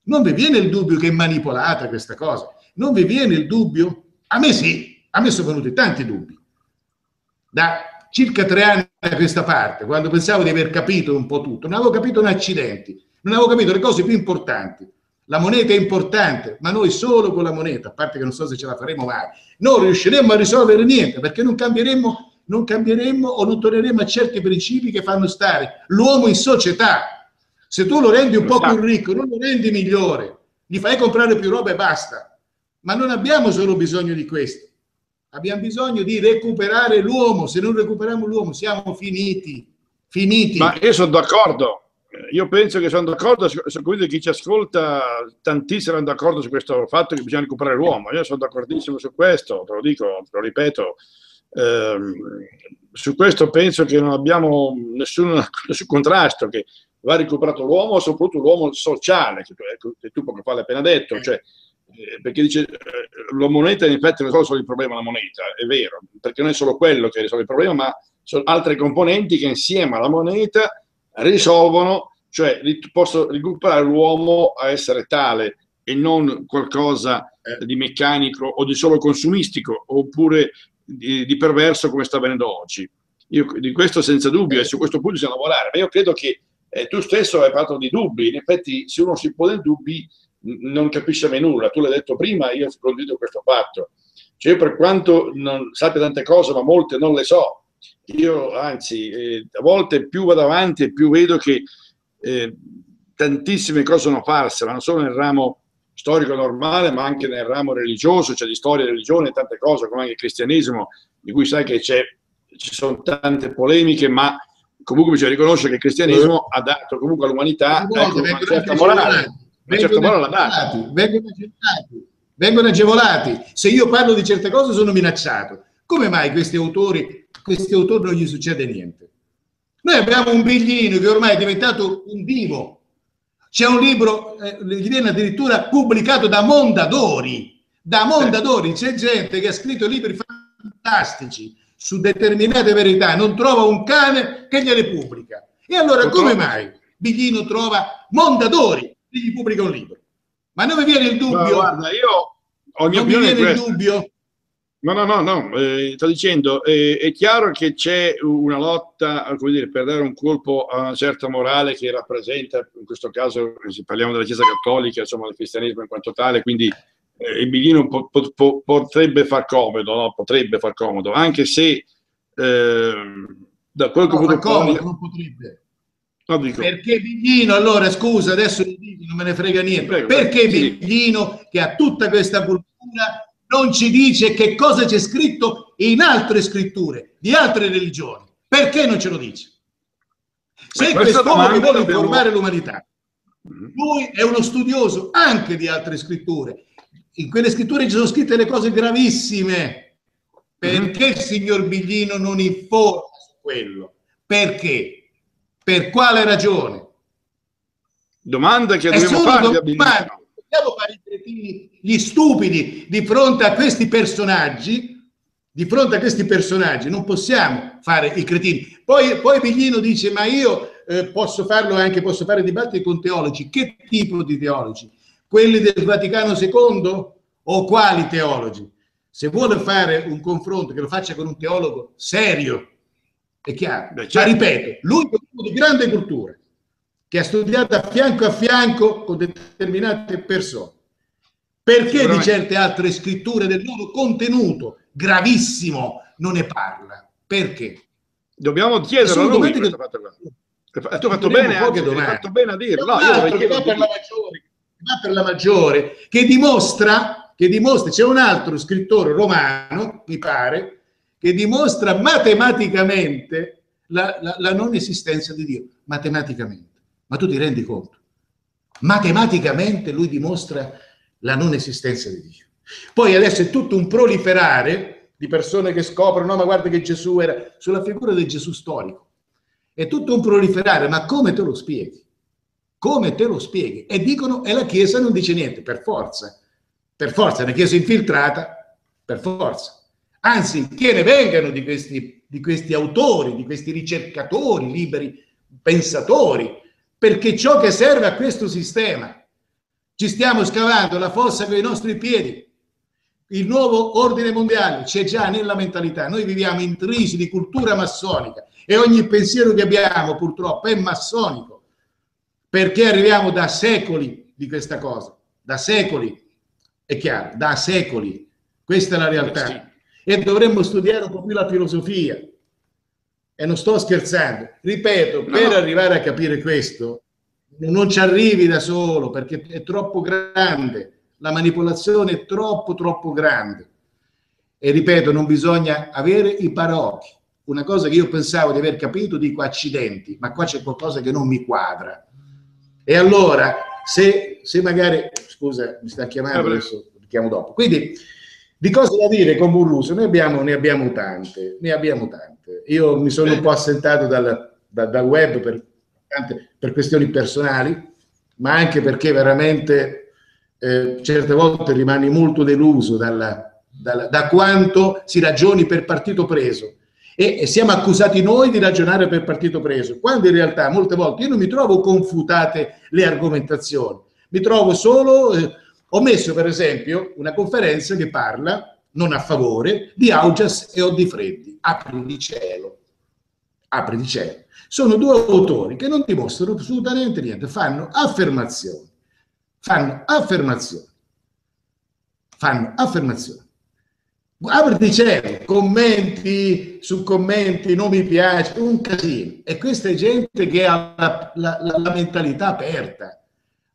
Speaker 2: Non vi viene il dubbio che è manipolata questa cosa. Non vi viene il dubbio? A me sì, a me sono venuti tanti dubbi. Da circa tre anni a questa parte, quando pensavo di aver capito un po' tutto, non avevo capito un accidenti, non avevo capito le cose più importanti. La moneta è importante, ma noi solo con la moneta, a parte che non so se ce la faremo mai, non riusciremo a risolvere niente perché non cambieremo, non cambieremo o non torneremo a certi principi che fanno stare l'uomo in società. Se tu lo rendi un po' più ricco, non lo rendi migliore, gli fai comprare più roba e basta. Ma non abbiamo solo bisogno di questo, abbiamo bisogno di recuperare l'uomo. Se non recuperiamo l'uomo siamo finiti, finiti.
Speaker 1: Ma io sono d'accordo, io penso che sono d'accordo, sono convinto che chi ci ascolta, tantissimi saranno d'accordo su questo fatto che bisogna recuperare l'uomo. Io sono d'accordissimo su questo, te lo dico, te lo ripeto. Eh, su questo penso che non abbiamo nessun, <laughs> nessun, contrasto, che va recuperato l'uomo, soprattutto l'uomo sociale, che tu, ecco, che tu poco fa l'hai appena detto, cioè, eh, perché dice eh, la moneta in effetti non è solo il problema della moneta, è vero, perché non è solo quello che risolve il problema, ma sono altre componenti che insieme alla moneta risolvono, cioè posso recuperare l'uomo a essere tale e non qualcosa eh, di meccanico o di solo consumistico oppure di, di perverso come sta avvenendo oggi. Io di questo senza dubbio e su questo punto bisogna lavorare, ma io credo che eh, tu stesso hai parlato di dubbi, in effetti se uno si pone dubbi non capisce mai nulla, tu l'hai detto prima, io condivido questo fatto. Cioè io per quanto non sappia tante cose, ma molte non le so, io anzi, eh, a volte più vado avanti e più vedo che eh, tantissime cose sono false, ma non solo nel ramo storico normale, ma anche nel ramo religioso, cioè di storia, religione tante cose, come anche il cristianesimo, di cui sai che ci sono tante polemiche, ma comunque bisogna riconoscere che il cristianesimo ha dato comunque all'umanità ecco, una certa morale.
Speaker 2: Una certa morale dato. Vengono agevolati, vengono agevolati. Se io parlo di certe cose sono minacciato. Come mai questi autori questi autori non gli succede niente. Noi abbiamo un biglino che ormai è diventato un divo. C'è un libro, eh, viene addirittura pubblicato da Mondadori. Da Mondadori c'è gente che ha scritto libri fantastici su determinate verità, non trova un cane che gliele pubblica. E allora come mai Biglino trova Mondadori gli pubblica un libro? Ma non mi viene il dubbio. No,
Speaker 1: guarda, io ho non mi viene il dubbio No, no, no, no. Eh, sto dicendo, eh, è chiaro che c'è una lotta come dire, per dare un colpo a una certa morale che rappresenta, in questo caso se parliamo della Chiesa Cattolica, insomma del cristianesimo in quanto tale, quindi eh, il biglino po- po- potrebbe far comodo, no? potrebbe far comodo, anche se ehm, da che
Speaker 2: no, ho comodo, non potrebbe. No, perché Biglino, allora scusa, adesso non me ne frega niente, Prego, perché sì. Biglino che ha tutta questa cultura non ci dice che cosa c'è scritto in altre scritture di altre religioni. Perché non ce lo dice? Se quest'uomo che vuole informare l'umanità, mm-hmm. lui è uno studioso anche di altre scritture. In quelle scritture ci sono scritte le cose gravissime. Perché il signor Biglino non informa su quello? Perché? Per quale ragione?
Speaker 1: Domanda che dobbiamo fare.
Speaker 2: Dobbiamo fare gli stupidi di fronte a questi personaggi, di fronte a questi personaggi non possiamo fare i cretini. Poi, poi Piglino dice, ma io eh, posso farlo anche, posso fare dibattiti con teologi. Che tipo di teologi? Quelli del Vaticano II o quali teologi? Se vuole fare un confronto, che lo faccia con un teologo serio, è chiaro. Beh, certo. Ma ripeto, lui è uno di grande cultura, che ha studiato a fianco a fianco con determinate persone perché di certe altre scritture del loro contenuto gravissimo non ne parla? Perché?
Speaker 1: Dobbiamo chiedere a lui che... Tu hai fatto bene, anzi, hai fatto bene a dirlo. No, io
Speaker 2: che va per, la maggiore, va per la maggiore, che dimostra, che dimostra, c'è un altro scrittore romano, mi pare, che dimostra matematicamente la, la, la non esistenza di Dio. Matematicamente. Ma tu ti rendi conto? Matematicamente lui dimostra la non esistenza di Dio. Poi adesso è tutto un proliferare di persone che scoprono, no, ma guarda che Gesù era sulla figura del Gesù storico. È tutto un proliferare, ma come te lo spieghi? Come te lo spieghi? E dicono, e la Chiesa non dice niente, per forza. Per forza, è una Chiesa infiltrata, per forza. Anzi, che ne vengano di questi, di questi autori, di questi ricercatori, liberi pensatori, perché ciò che serve a questo sistema ci stiamo scavando la fossa con i nostri piedi. Il nuovo ordine mondiale c'è già nella mentalità. Noi viviamo intrisi di cultura massonica e ogni pensiero che abbiamo purtroppo è massonico perché arriviamo da secoli di questa cosa, da secoli, è chiaro, da secoli. Questa è la realtà. E dovremmo studiare un po' più la filosofia. E non sto scherzando. Ripeto, per no. arrivare a capire questo, non ci arrivi da solo perché è troppo grande. La manipolazione è troppo, troppo grande. E ripeto, non bisogna avere i parocchi. Una cosa che io pensavo di aver capito, dico accidenti, ma qua c'è qualcosa che non mi quadra. E allora, se, se magari, scusa, mi sta chiamando, adesso chiamo dopo. Quindi, di cose da dire con Burruso ne abbiamo, ne abbiamo tante, ne abbiamo tante. Io mi sono un po' assentato dal, dal, dal web per, per, questioni personali, ma anche perché veramente eh, certe volte rimani molto deluso dalla, da, da quanto si ragioni per partito preso. E, e, siamo accusati noi di ragionare per partito preso, quando in realtà molte volte io non mi trovo confutate le argomentazioni, mi trovo solo, eh, ho messo per esempio una conferenza che parla, non a favore, di Augias e Oddifreddi, apri di cielo, apri di cielo. Sono due autori che non dimostrano assolutamente niente, fanno affermazioni, fanno affermazioni, fanno affermazioni. Apri cielo, commenti su commenti, non mi piace, un casino. E questa è gente che ha la, la, la mentalità aperta.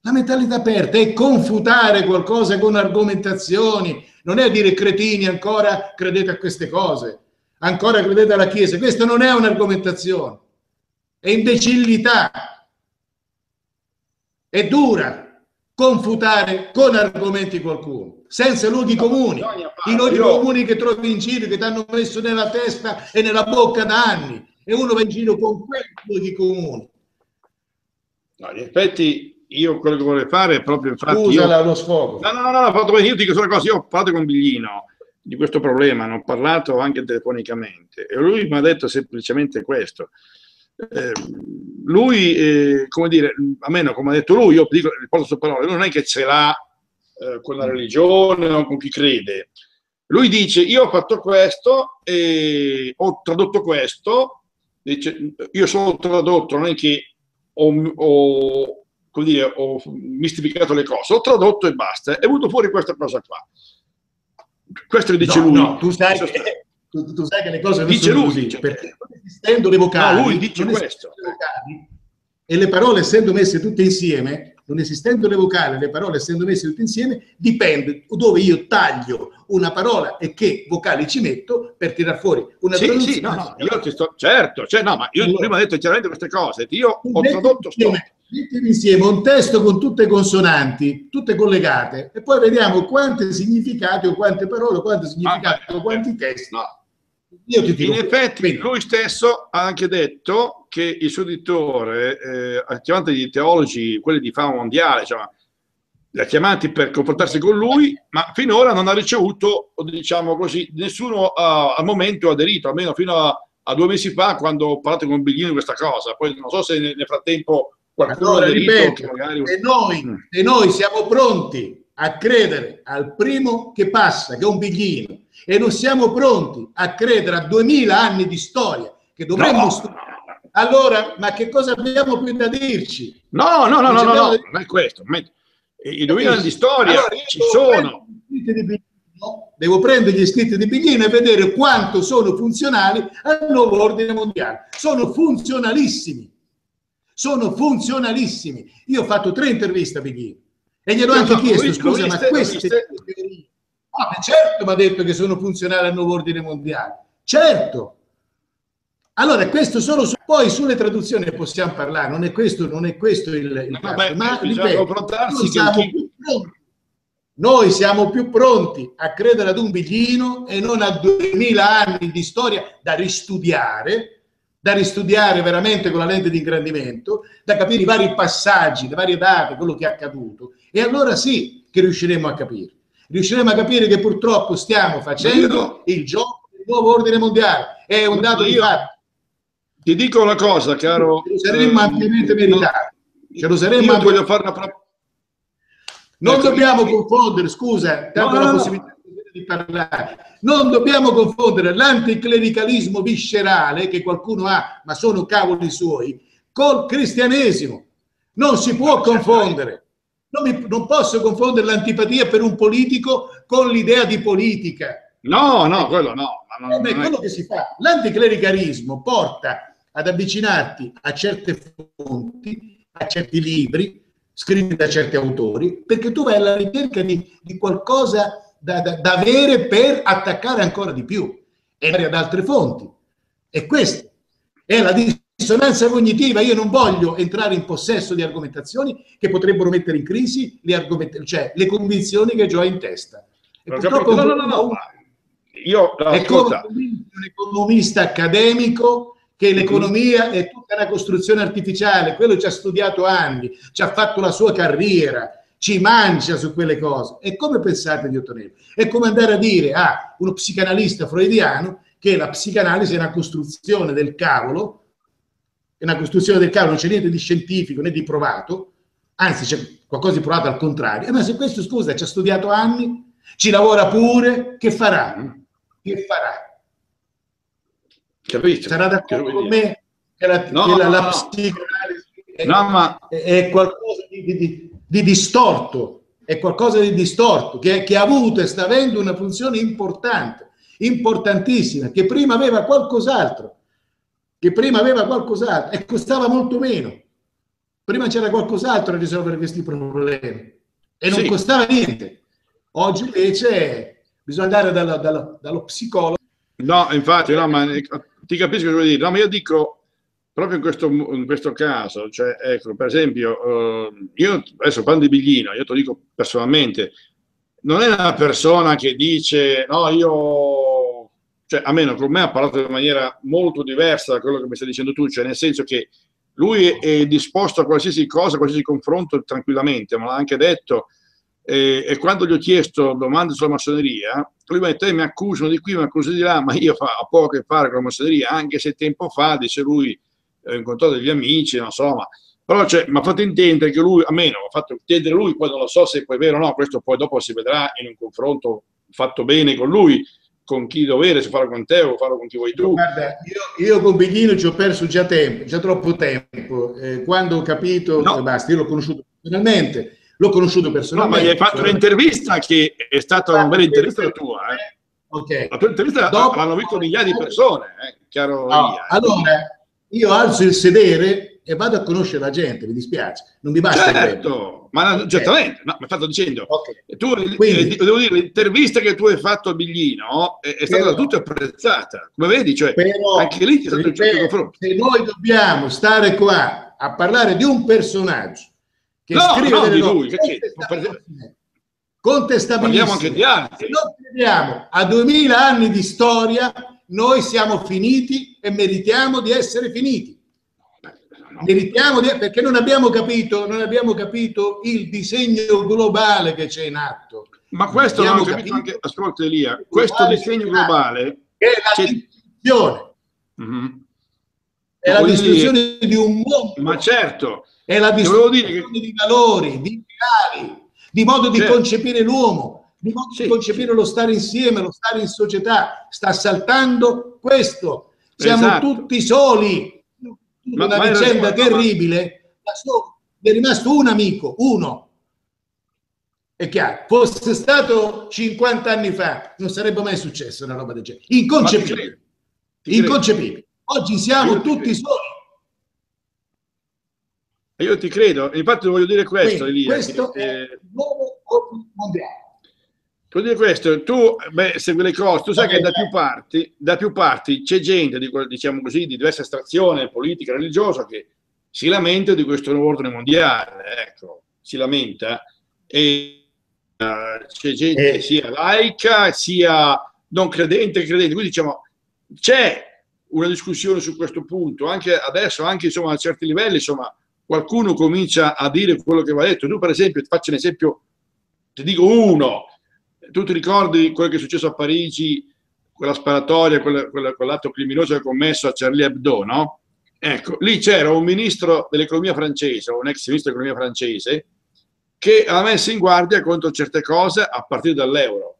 Speaker 2: La mentalità aperta è confutare qualcosa con argomentazioni, non è dire cretini ancora credete a queste cose, ancora credete alla Chiesa. Questa non è un'argomentazione, è imbecillità, è dura confutare con argomenti qualcuno, senza luoghi comuni, i luoghi io... comuni che trovi in giro, che ti hanno messo nella testa e nella bocca da anni, e uno va in giro con quei luoghi comuni.
Speaker 1: No, in effetti io quello che vorrei fare è proprio infatti
Speaker 2: Scusala io... lo sfogo.
Speaker 1: No, no, no, no, io dico solo una cosa, io ho parlato con Biglino di questo problema, ne ho parlato anche telefonicamente e lui mi ha detto semplicemente questo, eh, lui, eh, come dire, almeno come ha detto lui, io dico, riporto su parole, lui non è che ce l'ha eh, con la religione o con chi crede. Lui dice, io ho fatto questo e ho tradotto questo, dice, io sono tradotto, non è che ho, ho, come dire, ho mistificato le cose, ho tradotto e basta, è venuto fuori questa cosa qua. Questo che dice
Speaker 2: no,
Speaker 1: lui.
Speaker 2: No, tu sai che tu, tu, sai che le cose non
Speaker 1: dice
Speaker 2: sono
Speaker 1: lui,
Speaker 2: così,
Speaker 1: dice.
Speaker 2: perché esistendo le vocali,
Speaker 1: no, lui dice questo.
Speaker 2: Vocali, e le parole essendo messe tutte insieme, non esistendo le vocali, le parole essendo messe tutte insieme, dipende dove io taglio una parola e che vocali ci metto per tirar fuori una
Speaker 1: sì, sì, no, no, io ti sto, certo, cioè, no, ma io allora, prima ho detto chiaramente queste cose, io ho tradotto sto.
Speaker 2: Mettimi insieme un testo con tutte consonanti, tutte collegate, e poi vediamo quanti significati o quante parole, quanti significati o quanti testi. No
Speaker 1: io ti dico, in effetti, quindi. lui stesso ha anche detto che il suo editore eh, ha chiamato i teologi, quelli di fama mondiale, cioè, li ha chiamati per comportarsi con lui, ma finora non ha ricevuto, diciamo così, nessuno ha, al momento ha aderito, almeno fino a, a, due mesi fa, quando ho parlato con Biglino di questa cosa. Poi non so se nel, nel frattempo qualcuno allora.
Speaker 2: Ripeto, magari... e, noi, mm. e noi siamo pronti a credere al primo che passa, che è un biglino e non siamo pronti a credere a duemila anni di storia che dovremmo no. studiare. Allora, ma che cosa abbiamo più da dirci?
Speaker 1: No, no, no, no, no, no, non è questo. I duemila anni di storia allora, ci sono.
Speaker 2: Devo prendere gli scritti di Biglino e vedere quanto sono funzionali al nuovo ordine mondiale. Sono funzionalissimi. Sono funzionalissimi. Io ho fatto tre interviste a Biglino e gliel'ho anche chiesto, scusa, ma queste teorie Ah, certo mi ha detto che sono funzionali al nuovo ordine mondiale. Certo. Allora, questo solo su, poi sulle traduzioni possiamo parlare, non è questo, non è questo il, il
Speaker 1: vabbè, ma ripeto,
Speaker 2: noi siamo, più pronti, noi siamo più pronti a credere ad un biglino e non a duemila anni di storia da ristudiare, da ristudiare veramente con la lente di ingrandimento, da capire i vari passaggi, le varie date, quello che è accaduto. E allora sì che riusciremo a capire riusciremo a capire che purtroppo stiamo facendo il gioco del nuovo ordine mondiale. È un dato di fatto.
Speaker 1: Ti dico una cosa, caro.
Speaker 2: Ce lo saremmo ampiamente meritato. Ce lo saremmo
Speaker 1: Io voglio fare una.
Speaker 2: Non ecco, dobbiamo io... confondere, scusa, tanto no, la possibilità di parlare. Non dobbiamo confondere l'anticlericalismo viscerale che qualcuno ha, ma sono cavoli suoi, col cristianesimo. Non si può confondere. Non, mi, non posso confondere l'antipatia per un politico con l'idea di politica.
Speaker 1: No, no, quello no.
Speaker 2: no eh beh, quello è... che si fa. L'anticlericarismo porta ad avvicinarti a certe fonti, a certi libri, scritti da certi autori, perché tu vai alla ricerca di, di qualcosa da, da, da, avere per attaccare ancora di più e ad altre fonti. E questa è la dissonanza cognitiva. Io non voglio entrare in possesso di argomentazioni che potrebbero mettere in crisi le, cioè, le convinzioni che ho in testa. E purtroppo no, no, no, no. Io, no, è come un economista accademico che l'economia è tutta una costruzione artificiale, quello ci ha studiato anni, ci ha fatto la sua carriera, ci mangia su quelle cose. E come pensate di ottenerlo? È come andare a dire a uno psicanalista freudiano che la psicanalisi è una costruzione del cavolo, è una costruzione del cavolo, non c'è niente di scientifico né di provato, anzi c'è qualcosa di provato al contrario. Eh, ma se questo, scusa, ci ha studiato anni, ci lavora pure, che farà? Che farà?
Speaker 1: Capito?
Speaker 2: Sarà d'accordo con me che la, no, che la, no, la psicoanalisi è, ma... è, qualcosa di, di, di, distorto, è qualcosa di distorto, che, che ha avuto e sta avendo una funzione importante, importantissima, che prima aveva qualcos'altro, che prima aveva qualcos'altro e costava molto meno. Prima c'era qualcos'altro a risolvere questi problemi e non sì. costava niente. Oggi invece bisogna andare dalla, dalla, dallo psicologo.
Speaker 1: No, infatti, no, ma ti capisco cosa vuoi dire. No, ma io dico proprio in questo, in questo caso, cioè, ecco, per esempio, uh, io adesso parlo di Biglino, io te lo dico personalmente, non è una persona che dice, no, io, cioè, a meno con me ha parlato in maniera molto diversa da quello che mi stai dicendo tu, cioè nel senso che lui è disposto a qualsiasi cosa, a qualsiasi confronto tranquillamente, me l'ha anche detto, e, e, quando gli ho chiesto domande sulla massoneria, lui mi ha detto, eh, mi accusano di qui, mi accusano di là, ma io fa, ho poco a che fare con la massoneria, anche se tempo fa, dice lui, ho incontrato degli amici, non so, ma però cioè, mi ha fatto intendere che lui, almeno mi ha fatto intendere lui, poi non lo so se poi è vero o no, questo poi dopo si vedrà in un confronto fatto bene con lui, con chi dovere, se farlo con te o farlo con chi vuoi tu.
Speaker 2: Guarda, io, io con Biglino ci ho perso già tempo, già troppo tempo. Eh, quando ho capito, no. basta, io l'ho conosciuto personalmente, l'ho conosciuto personalmente.
Speaker 1: No, ma gli hai fatto un'intervista che è stata una bella intervista la tua. Eh. Okay. La tua intervista Dopo... l'hanno visto migliaia di persone, eh. chiaro
Speaker 2: no. Allora, io alzo il sedere e vado a conoscere la gente, mi dispiace, non mi basta
Speaker 1: certo, ma okay. certamente, no, mi fatto dicendo, okay. tu, Quindi, eh, devo dire, l'intervista che tu hai fatto a Biglino è, è stata però, da tutti apprezzata, come vedi, cioè, però, anche lì c'è stato un certo confronto.
Speaker 2: Se noi dobbiamo stare qua a parlare di un personaggio che no, scrive no, di lui, contestabilissimo.
Speaker 1: Parliamo anche di altri.
Speaker 2: Se non crediamo a duemila anni di storia, noi siamo finiti e meritiamo di essere finiti. Meritiamo di, perché non abbiamo capito, non abbiamo capito il disegno globale che c'è in atto.
Speaker 1: Ma questo non capito, capito anche, ascolta Elia, questo disegno globale
Speaker 2: è la distruzione. Mm-hmm. È la distruzione dire, di un mondo.
Speaker 1: Ma certo,
Speaker 2: è la distruzione che... di valori, di ideali, di modo di certo. concepire l'uomo, di modo sì, di concepire lo stare insieme, lo stare in società. Sta saltando questo. Siamo esatto. tutti soli. Ma, una ma vicenda terribile. è rimasto un amico, uno. È chiaro, fosse stato 50 anni fa, non sarebbe mai successo una roba del genere. Inconcepibile. Inconcepibile. Oggi siamo tutti soli
Speaker 1: io ti credo, infatti voglio dire questo,
Speaker 2: Quindi, Elia. Questo che, è il nuovo ordine mondiale.
Speaker 1: Voglio dire questo, tu beh, segui le cose, tu sai che da più parti, da più parti c'è gente di, diciamo così, di diversa estrazione politica, religiosa, che si lamenta di questo nuovo ordine mondiale, ecco, si lamenta, e uh, c'è gente eh. sia laica, sia non credente, credente, quindi diciamo, c'è una discussione su questo punto, anche adesso, anche insomma, a certi livelli, insomma, qualcuno comincia a dire quello che va detto. Tu, per esempio, ti faccio un esempio, ti dico uno, tu ti ricordi quello che è successo a Parigi, quella sparatoria, quella, quella, quell'atto criminoso che ha commesso a Charlie Hebdo, no? Ecco, lì c'era un ministro dell'economia francese, un ex ministro dell'economia francese, che ha messo in guardia contro certe cose a partire dall'euro.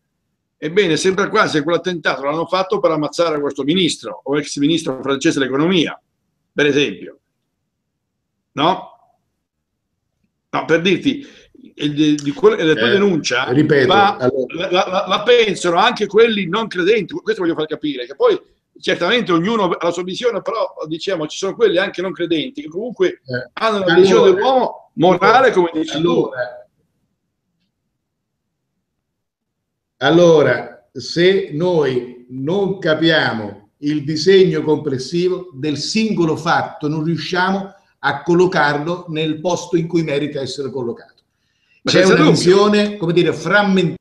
Speaker 1: Ebbene, sembra quasi che quell'attentato l'hanno fatto per ammazzare questo ministro o ex ministro francese dell'economia, per esempio no? No, per dirti, di, di quella, la tua eh, denuncia
Speaker 2: ripeto,
Speaker 1: va, allora. la, la, la, pensano anche quelli non credenti, questo voglio far capire, che poi certamente ognuno ha la sua visione, però diciamo ci sono quelli anche non credenti che comunque eh. hanno una allora, visione dell'uomo morale come dici
Speaker 2: allora, allora, se noi non capiamo il disegno complessivo del singolo fatto, non riusciamo a collocarlo nel posto in cui merita essere collocato. C'è una visione, come dire, frammentata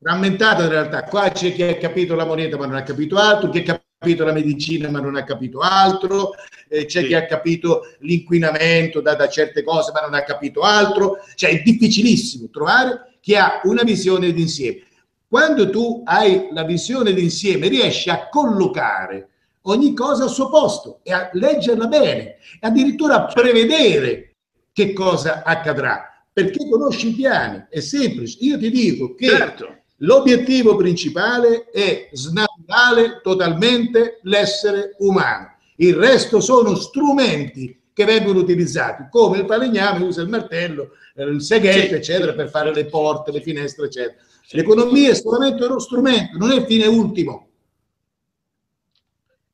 Speaker 2: rammentata in realtà. Qua c'è chi ha capito la moneta ma non ha capito altro, chi ha capito la medicina ma non ha capito altro, eh, c'è sì. chi ha capito l'inquinamento da, da, certe cose ma non ha capito altro. Cioè è difficilissimo trovare chi ha una visione d'insieme. Quando tu hai la visione d'insieme riesci a collocare ogni cosa al suo posto e a leggerla bene, e addirittura a prevedere che cosa accadrà, perché conosci i piani, è semplice. Io ti dico che certo. l'obiettivo principale è snaturare totalmente l'essere umano. Il resto sono strumenti che vengono utilizzati, come il falegname usa il martello, il seghetto, sì. eccetera, per fare le porte, le finestre, eccetera. L'economia è solamente uno strumento, non è il fine ultimo.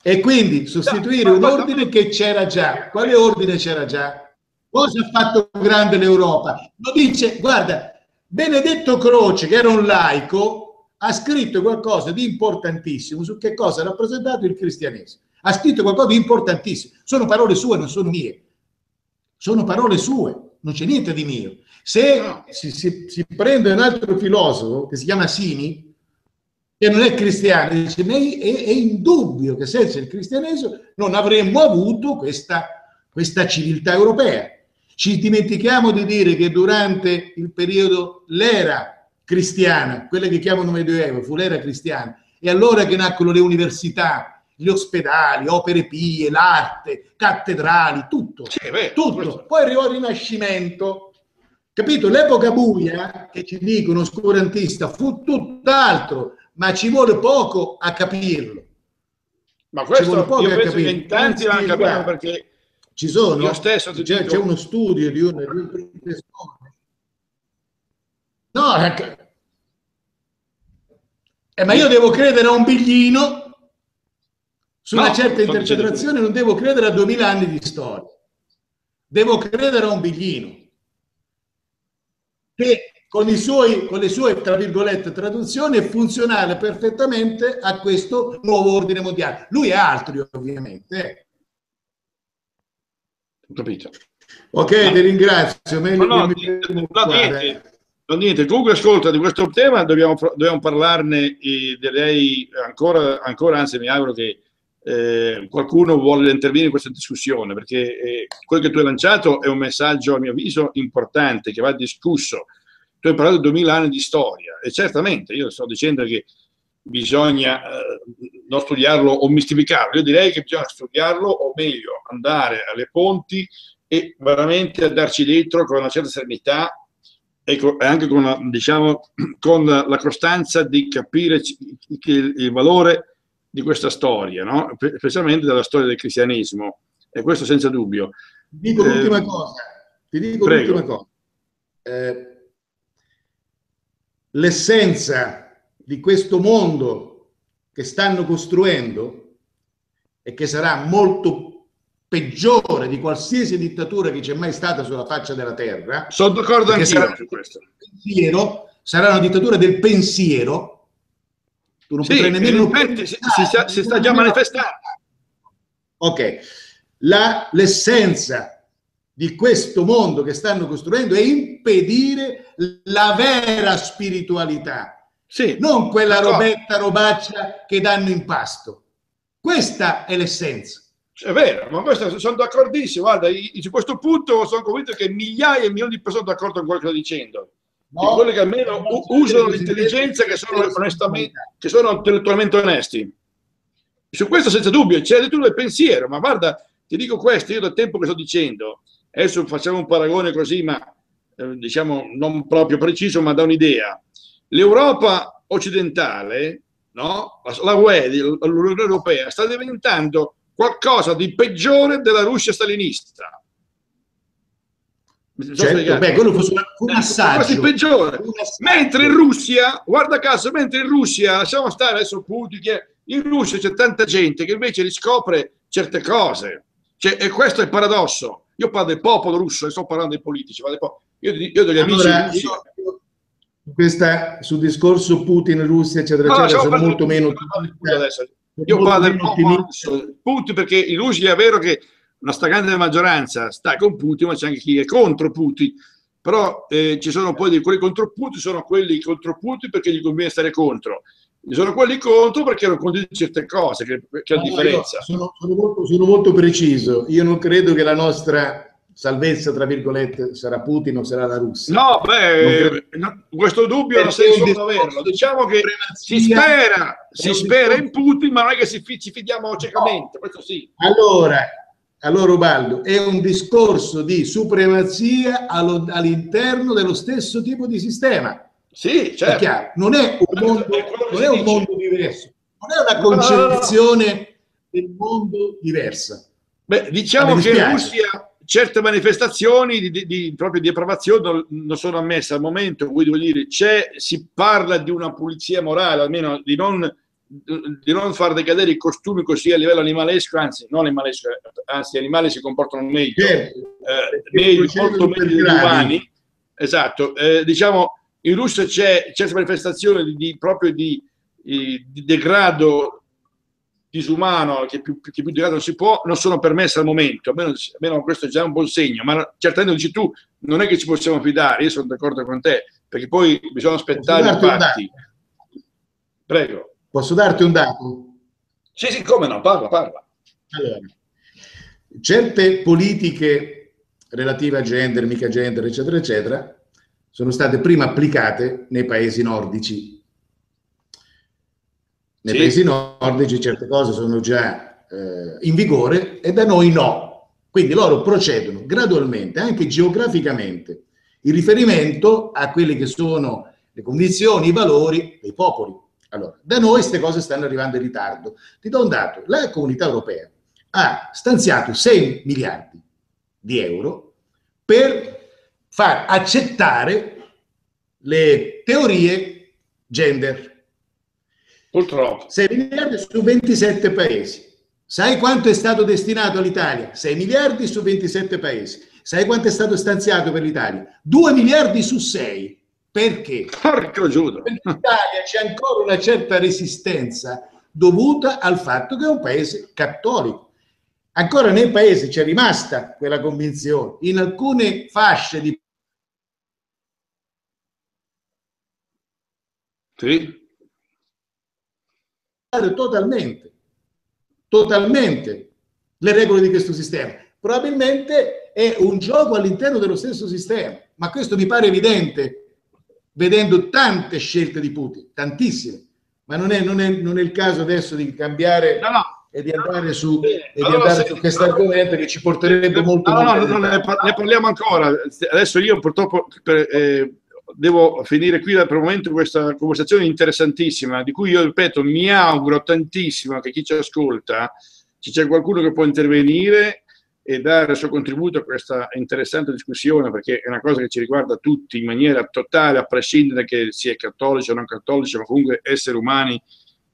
Speaker 2: E quindi sostituire un ordine che c'era già. Quale ordine c'era già? Cosa ha fatto grande l'Europa? Lo dice, guarda, Benedetto Croce, che era un laico, ha scritto qualcosa di importantissimo su che cosa ha rappresentato il cristianesimo. Ha scritto qualcosa di importantissimo. Sono parole sue, non sono mie. Sono parole sue, non c'è niente di mio. Se si, si, si, prende un altro filosofo che si chiama Sini, che non è cristiano, dice, ma è, è indubbio che senza il cristianesimo non avremmo avuto questa, questa civiltà europea. Ci dimentichiamo di dire che durante il periodo, l'era cristiana, quella che chiamano Medioevo, fu l'era cristiana, e allora che nacquero le università, gli ospedali, opere pie, l'arte, cattedrali, tutto. Sì, beh, tutto. Questo. Poi arrivò il Rinascimento, Capito? L'epoca buia, che ci dicono oscurantista, fu tutt'altro, ma ci vuole poco a capirlo.
Speaker 1: Ma questo poco io penso che in tanti l'hanno capito perché
Speaker 2: ci sono, io stesso c'è, c'è uno studio di un, di un professore. No, ecco. eh, ma io devo credere a un biglino su una no, certa interpretazione, non devo credere a duemila anni di storia. Devo credere a un biglino che con, i suoi, con le sue, tra virgolette, traduzioni è funzionale perfettamente a questo nuovo ordine mondiale. Lui è altro, ovviamente.
Speaker 1: Capito.
Speaker 2: Ok, ti ringrazio. Meglio
Speaker 1: no, no, no niente, no, niente. Comunque, ascolta, di questo tema dobbiamo, dobbiamo parlarne, e direi ancora, ancora, anzi mi auguro che eh, qualcuno vuole intervenire in questa discussione, perché eh, quello che tu hai lanciato è un messaggio, a mio avviso, importante, che va discusso. Tu hai parlato di 2000 anni di storia e certamente io sto dicendo che bisogna eh, non studiarlo o mistificarlo, io direi che bisogna studiarlo o meglio andare alle fonti e veramente andarci dentro con una certa serenità e anche con, diciamo, con la costanza di capire il valore di questa storia, no? specialmente della storia del cristianesimo, e questo senza dubbio.
Speaker 2: Ti dico eh, l'ultima cosa, ti dico prego. l'ultima cosa. Eh, l'essenza di questo mondo che stanno costruendo e che sarà molto peggiore di qualsiasi dittatura che c'è mai stata sulla faccia della terra.
Speaker 1: Sono d'accordo anche su questo.
Speaker 2: Pensiero, sarà una dittatura del pensiero
Speaker 1: tu non sì, potrai nemmeno... Si, si, sta, si sta già manifestando.
Speaker 2: Ok. La, l'essenza di questo mondo che stanno costruendo è impedire la vera spiritualità. Sì, non quella robetta, robaccia che danno in pasto. Questa è l'essenza.
Speaker 1: È vero, ma questo, sono d'accordissimo. Guarda, su questo punto sono convinto che migliaia e milioni di persone sono d'accordo con quello che sto dicendo no, quelli che almeno usano l'intelligenza che sono, che sono intellettualmente onesti. Su questo senza dubbio c'è addirittura il pensiero, ma guarda, ti dico questo, io da tempo che sto dicendo, adesso facciamo un paragone così, ma eh, diciamo non proprio preciso, ma da un'idea. L'Europa occidentale, no? la UE, l'Unione Europea, sta diventando qualcosa di peggiore della Russia stalinista
Speaker 2: Certo, beh, quello fu un assaggio.
Speaker 1: peggiore. Mentre in Russia, guarda caso, mentre in Russia, lasciamo stare adesso Putin, in Russia c'è tanta gente che invece riscopre certe cose. Cioè, e questo è il paradosso. Io parlo del popolo russo e sto parlando dei politici. Io, io degli amici allora, russi. Io,
Speaker 2: questa, sul discorso Putin, Russia, eccetera, no, eccetera, sono molto meno...
Speaker 1: Adesso. Io parlo del. Putin perché in Russia è vero che una stragrande maggioranza sta con Putin, ma c'è anche chi è contro Putin. Però eh, ci sono poi quelli contro Putin, sono quelli contro Putin perché gli conviene stare contro. Ci sono quelli contro perché non condividono certe cose, che, che la differenza.
Speaker 2: Sono, sono, molto, sono molto preciso. Io non credo che la nostra salvezza, tra virgolette, sarà Putin o sarà la Russia.
Speaker 1: No, beh, no, questo dubbio non senso di averlo. Diciamo che si spera, si spera in Putin, ma non è che si, ci fidiamo ciecamente, no. questo sì.
Speaker 2: Allora, allora Ubaldo, è un discorso di supremazia all'interno dello stesso tipo di sistema.
Speaker 1: Sì, certo. È
Speaker 2: non è un mondo, non è un mondo diverso, non è una concezione no, del mondo diversa.
Speaker 1: Beh, diciamo che Russia certe manifestazioni di, di, di, proprio di approvazione non, sono ammesse al momento, vuol dire c'è, si parla di una pulizia morale, almeno di non, di non far decadere i costumi così a livello animalesco, anzi non animalesco, anzi gli animali si comportano meglio, certo. eh, meglio molto meglio degli umani. Esatto, eh, diciamo in Russia c'è certe manifestazioni di, proprio di degrado disumano, che più, che più di non si può, non sono permesse al momento, almeno, almeno, questo è già un buon segno, ma certamente dici tu, non è che ci possiamo fidare, io sono d'accordo con te, perché poi bisogna aspettare i fatti. Prego.
Speaker 2: Posso darti un dato?
Speaker 1: Sì, sì, come no, parla, parla.
Speaker 2: Allora, certe politiche relative a gender, mica gender, eccetera, eccetera, sono state prima applicate nei paesi nordici nei sì. paesi nordici certe cose sono già eh, in vigore e da noi no. Quindi loro procedono gradualmente, anche geograficamente, in riferimento a quelle che sono le condizioni, i valori dei popoli. Allora, da noi queste cose stanno arrivando in ritardo. Ti do un dato, la comunità europea ha stanziato 6 miliardi di euro per far accettare le teorie gender
Speaker 1: Purtroppo.
Speaker 2: 6 miliardi su 27 paesi. Sai quanto è stato destinato all'Italia? 6 miliardi su 27 paesi. Sai quanto è stato stanziato per l'Italia? 2 miliardi su 6. Perché?
Speaker 1: Porco giudo.
Speaker 2: Per l'Italia c'è ancora una certa resistenza dovuta al fatto che è un paese cattolico. Ancora nei paesi c'è rimasta quella convinzione. In alcune fasce di
Speaker 1: sì
Speaker 2: totalmente, totalmente le regole di questo sistema. Probabilmente è un gioco all'interno dello stesso sistema, ma questo mi pare evidente vedendo tante scelte di Putin, tantissime, ma non è, non è, non è il caso adesso di cambiare no, no. e di andare su, e di allora, andare su questo argomento che ci porterebbe molto...
Speaker 1: No, no, no, ne, parliamo ancora. Adesso io purtroppo... Per, eh, devo finire qui per il momento questa conversazione interessantissima, di cui io ripeto, mi auguro tantissimo che chi ci ascolta, se c'è qualcuno che può intervenire e dare il suo contributo a questa interessante discussione, perché è una cosa che ci riguarda tutti in maniera totale, a prescindere che sia è cattolici o non cattolici, ma comunque esseri umani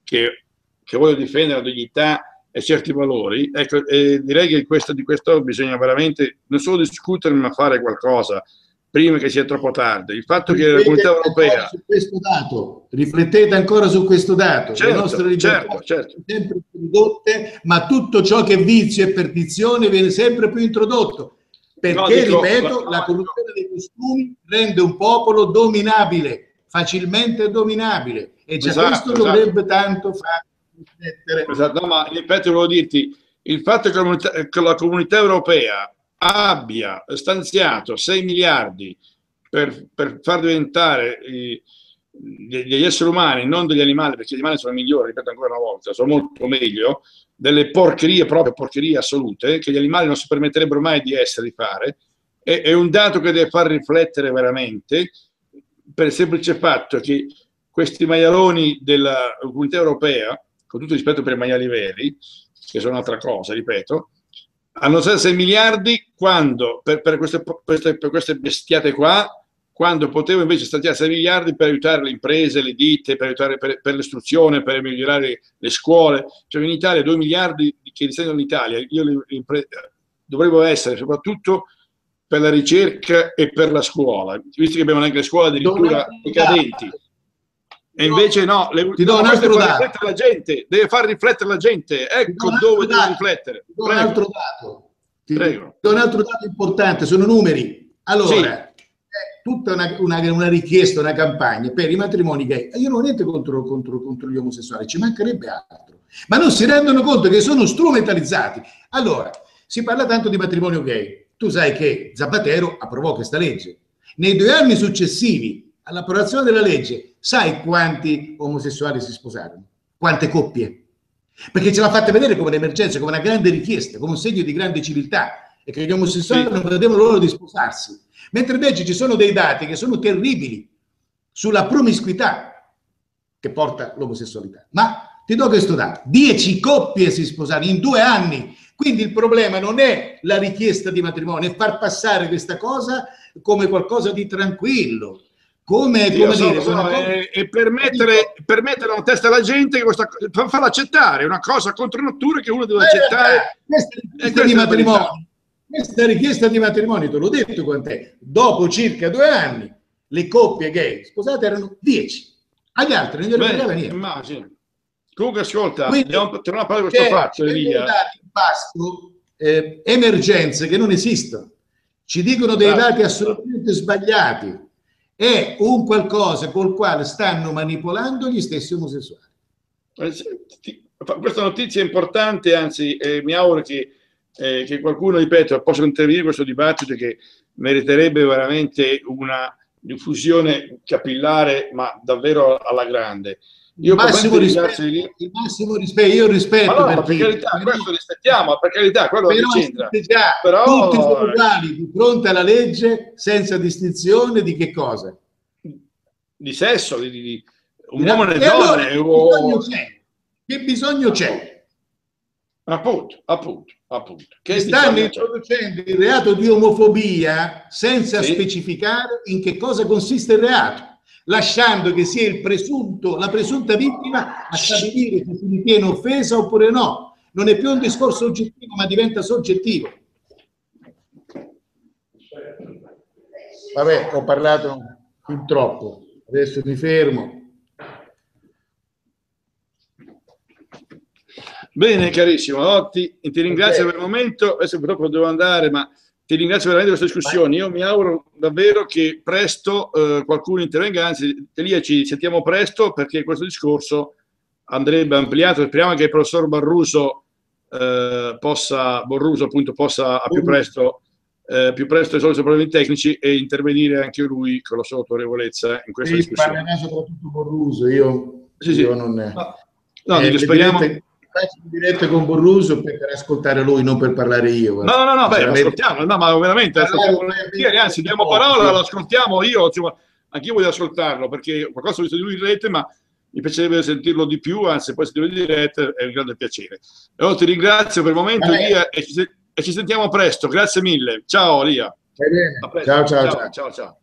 Speaker 1: che, che vogliono difendere la dignità e certi valori. Ecco, direi che questo, di questo bisogna veramente non solo discutere, ma fare qualcosa prima che sia troppo tardi. Il fatto che la comunità europea...
Speaker 2: Su questo dato, riflettete ancora su questo dato.
Speaker 1: Certo, le nostre libertà certo, certo.
Speaker 2: sono sempre più ridotte, ma tutto ciò che è vizio e perdizione viene sempre più introdotto. Perché, no, dico, ripeto, ma... la corruzione dei costumi rende un popolo dominabile, facilmente dominabile. E già esatto, questo esatto. dovrebbe tanto far
Speaker 1: riflettere. Esatto, no, ma ripeto, volevo dirti, il fatto che la comunità, che la comunità europea abbia stanziato 6 miliardi per, per far diventare i, degli esseri umani, non degli animali, perché gli animali sono migliori, ripeto ancora una volta, sono molto meglio, delle porcherie, proprio porcherie assolute, che gli animali non si permetterebbero mai di essere, di fare, è, è un dato che deve far riflettere veramente, per il semplice fatto che questi maialoni della comunità europea, con tutto rispetto per i maiali veri, che sono un'altra cosa, ripeto, hanno 6 miliardi quando, per, per, queste, queste, per, queste, bestiate qua, quando potevo invece stanziare 6 miliardi per aiutare le imprese, le ditte, per aiutare per, per l'istruzione, per migliorare le scuole. Cioè in Italia 2 miliardi che risentono l'Italia, io le, le impre- dovrebbero essere soprattutto per la ricerca e per la scuola, visto che abbiamo anche le scuole addirittura decadenti. E invece no, le,
Speaker 2: ti do no, un altro dato.
Speaker 1: La gente, deve far riflettere la gente. Ecco dove deve riflettere.
Speaker 2: Ti do un altro dato. Ti Prego. do un altro dato importante, sono numeri. Allora, sì. è tutta una, una, una, richiesta, una campagna per i matrimoni gay. Io non ho niente contro, contro, contro gli omosessuali, ci mancherebbe altro. Ma non si rendono conto che sono strumentalizzati. Allora, si parla tanto di matrimonio gay. Tu sai che Zapatero approvò questa legge. Nei due anni successivi all'approvazione della legge, sai quanti omosessuali si sposarono? Quante coppie? Perché ce l'ha fatta vedere come un'emergenza, come una grande richiesta, come un segno di grande civiltà e che gli omosessuali sì. non vedevano loro di sposarsi. Mentre invece ci sono dei dati che sono terribili sulla promiscuità che porta l'omosessualità. Ma ti do questo dato, 10 coppie si sposarono in due anni quindi il problema non è la richiesta di matrimonio, è far passare questa cosa come qualcosa di tranquillo. Come, come
Speaker 1: so, dire, so, e, e permettere, permettere alla testa alla gente che questa, farla accettare, è una cosa contro natura che uno deve accettare.
Speaker 2: Questa richiesta, di matrimonio, questa richiesta di matrimonio, te l'ho detto quant'è, dopo circa due anni le coppie gay sposate erano dieci, agli altri non glielo fregava niente. Immagino.
Speaker 1: Comunque ascolta, Quindi, andiamo, torniamo a parlare di questo fatto, Elia
Speaker 2: pasto eh, emergenze che non esistono. Ci dicono dei dati assolutamente sbagliati. È un qualcosa col quale stanno manipolando gli stessi omosessuali.
Speaker 1: Eh, questa notizia è importante, anzi eh, mi auguro che, eh, che, qualcuno, ripeto, possa intervenire in questo dibattito che meriterebbe veramente una diffusione capillare, ma davvero alla grande.
Speaker 2: Io massimo rispetto, il massimo rispetto, io rispetto
Speaker 1: ma no, per carità, però, questo rispettiamo, per carità, quello però, c'entra.
Speaker 2: Già, però tutti sono uguali di fronte alla legge senza distinzione di che cosa?
Speaker 1: Di sesso, di, di un uomo e donne. Allora,
Speaker 2: o... Che bisogno c'è?
Speaker 1: Appunto, appunto, appunto.
Speaker 2: Che stanno introducendo il reato di omofobia senza sì. specificare in che cosa consiste il reato lasciando che sia il presunto, la presunta vittima a stabilire se si ritiene offesa oppure no. Non è più un discorso oggettivo, ma diventa soggettivo. Vabbè, ho parlato fin troppo, adesso mi fermo.
Speaker 1: Bene, carissimo, Otti, ti ringrazio okay. per il momento. Adesso purtroppo devo andare, ma ti ringrazio veramente per questa discussione. Io mi auguro davvero che presto eh, qualcuno intervenga, anzi, Elia, ci sentiamo presto perché questo discorso andrebbe ampliato. Speriamo che il professor Barruso eh, possa, Borruso appunto, possa a più presto, eh, più presto risolvere i problemi tecnici e intervenire anche lui con la sua autorevolezza in questa sì, discussione.
Speaker 2: Parlerà soprattutto Borruso, io,
Speaker 1: sì, sì.
Speaker 2: io non...
Speaker 1: No, no eh, speriamo... Dirette
Speaker 2: faccio diretta con Borruso per, ascoltare lui, non per parlare io.
Speaker 1: No, no, no, beh, veramente... ascoltiamo, no, ma veramente, ascoltiamo, anzi, diamo parola, lo ascoltiamo io, insomma, anch'io voglio ascoltarlo, perché qualcosa ho visto di lui in rete, ma mi piacerebbe sentirlo di più, anzi, poi sentirlo in diretta è un grande piacere. Allora ti ringrazio per il momento, Lia, e ci, e ci, sentiamo presto. Grazie mille. Ciao, Lia.
Speaker 2: Ciao, ciao. ciao. ciao, ciao.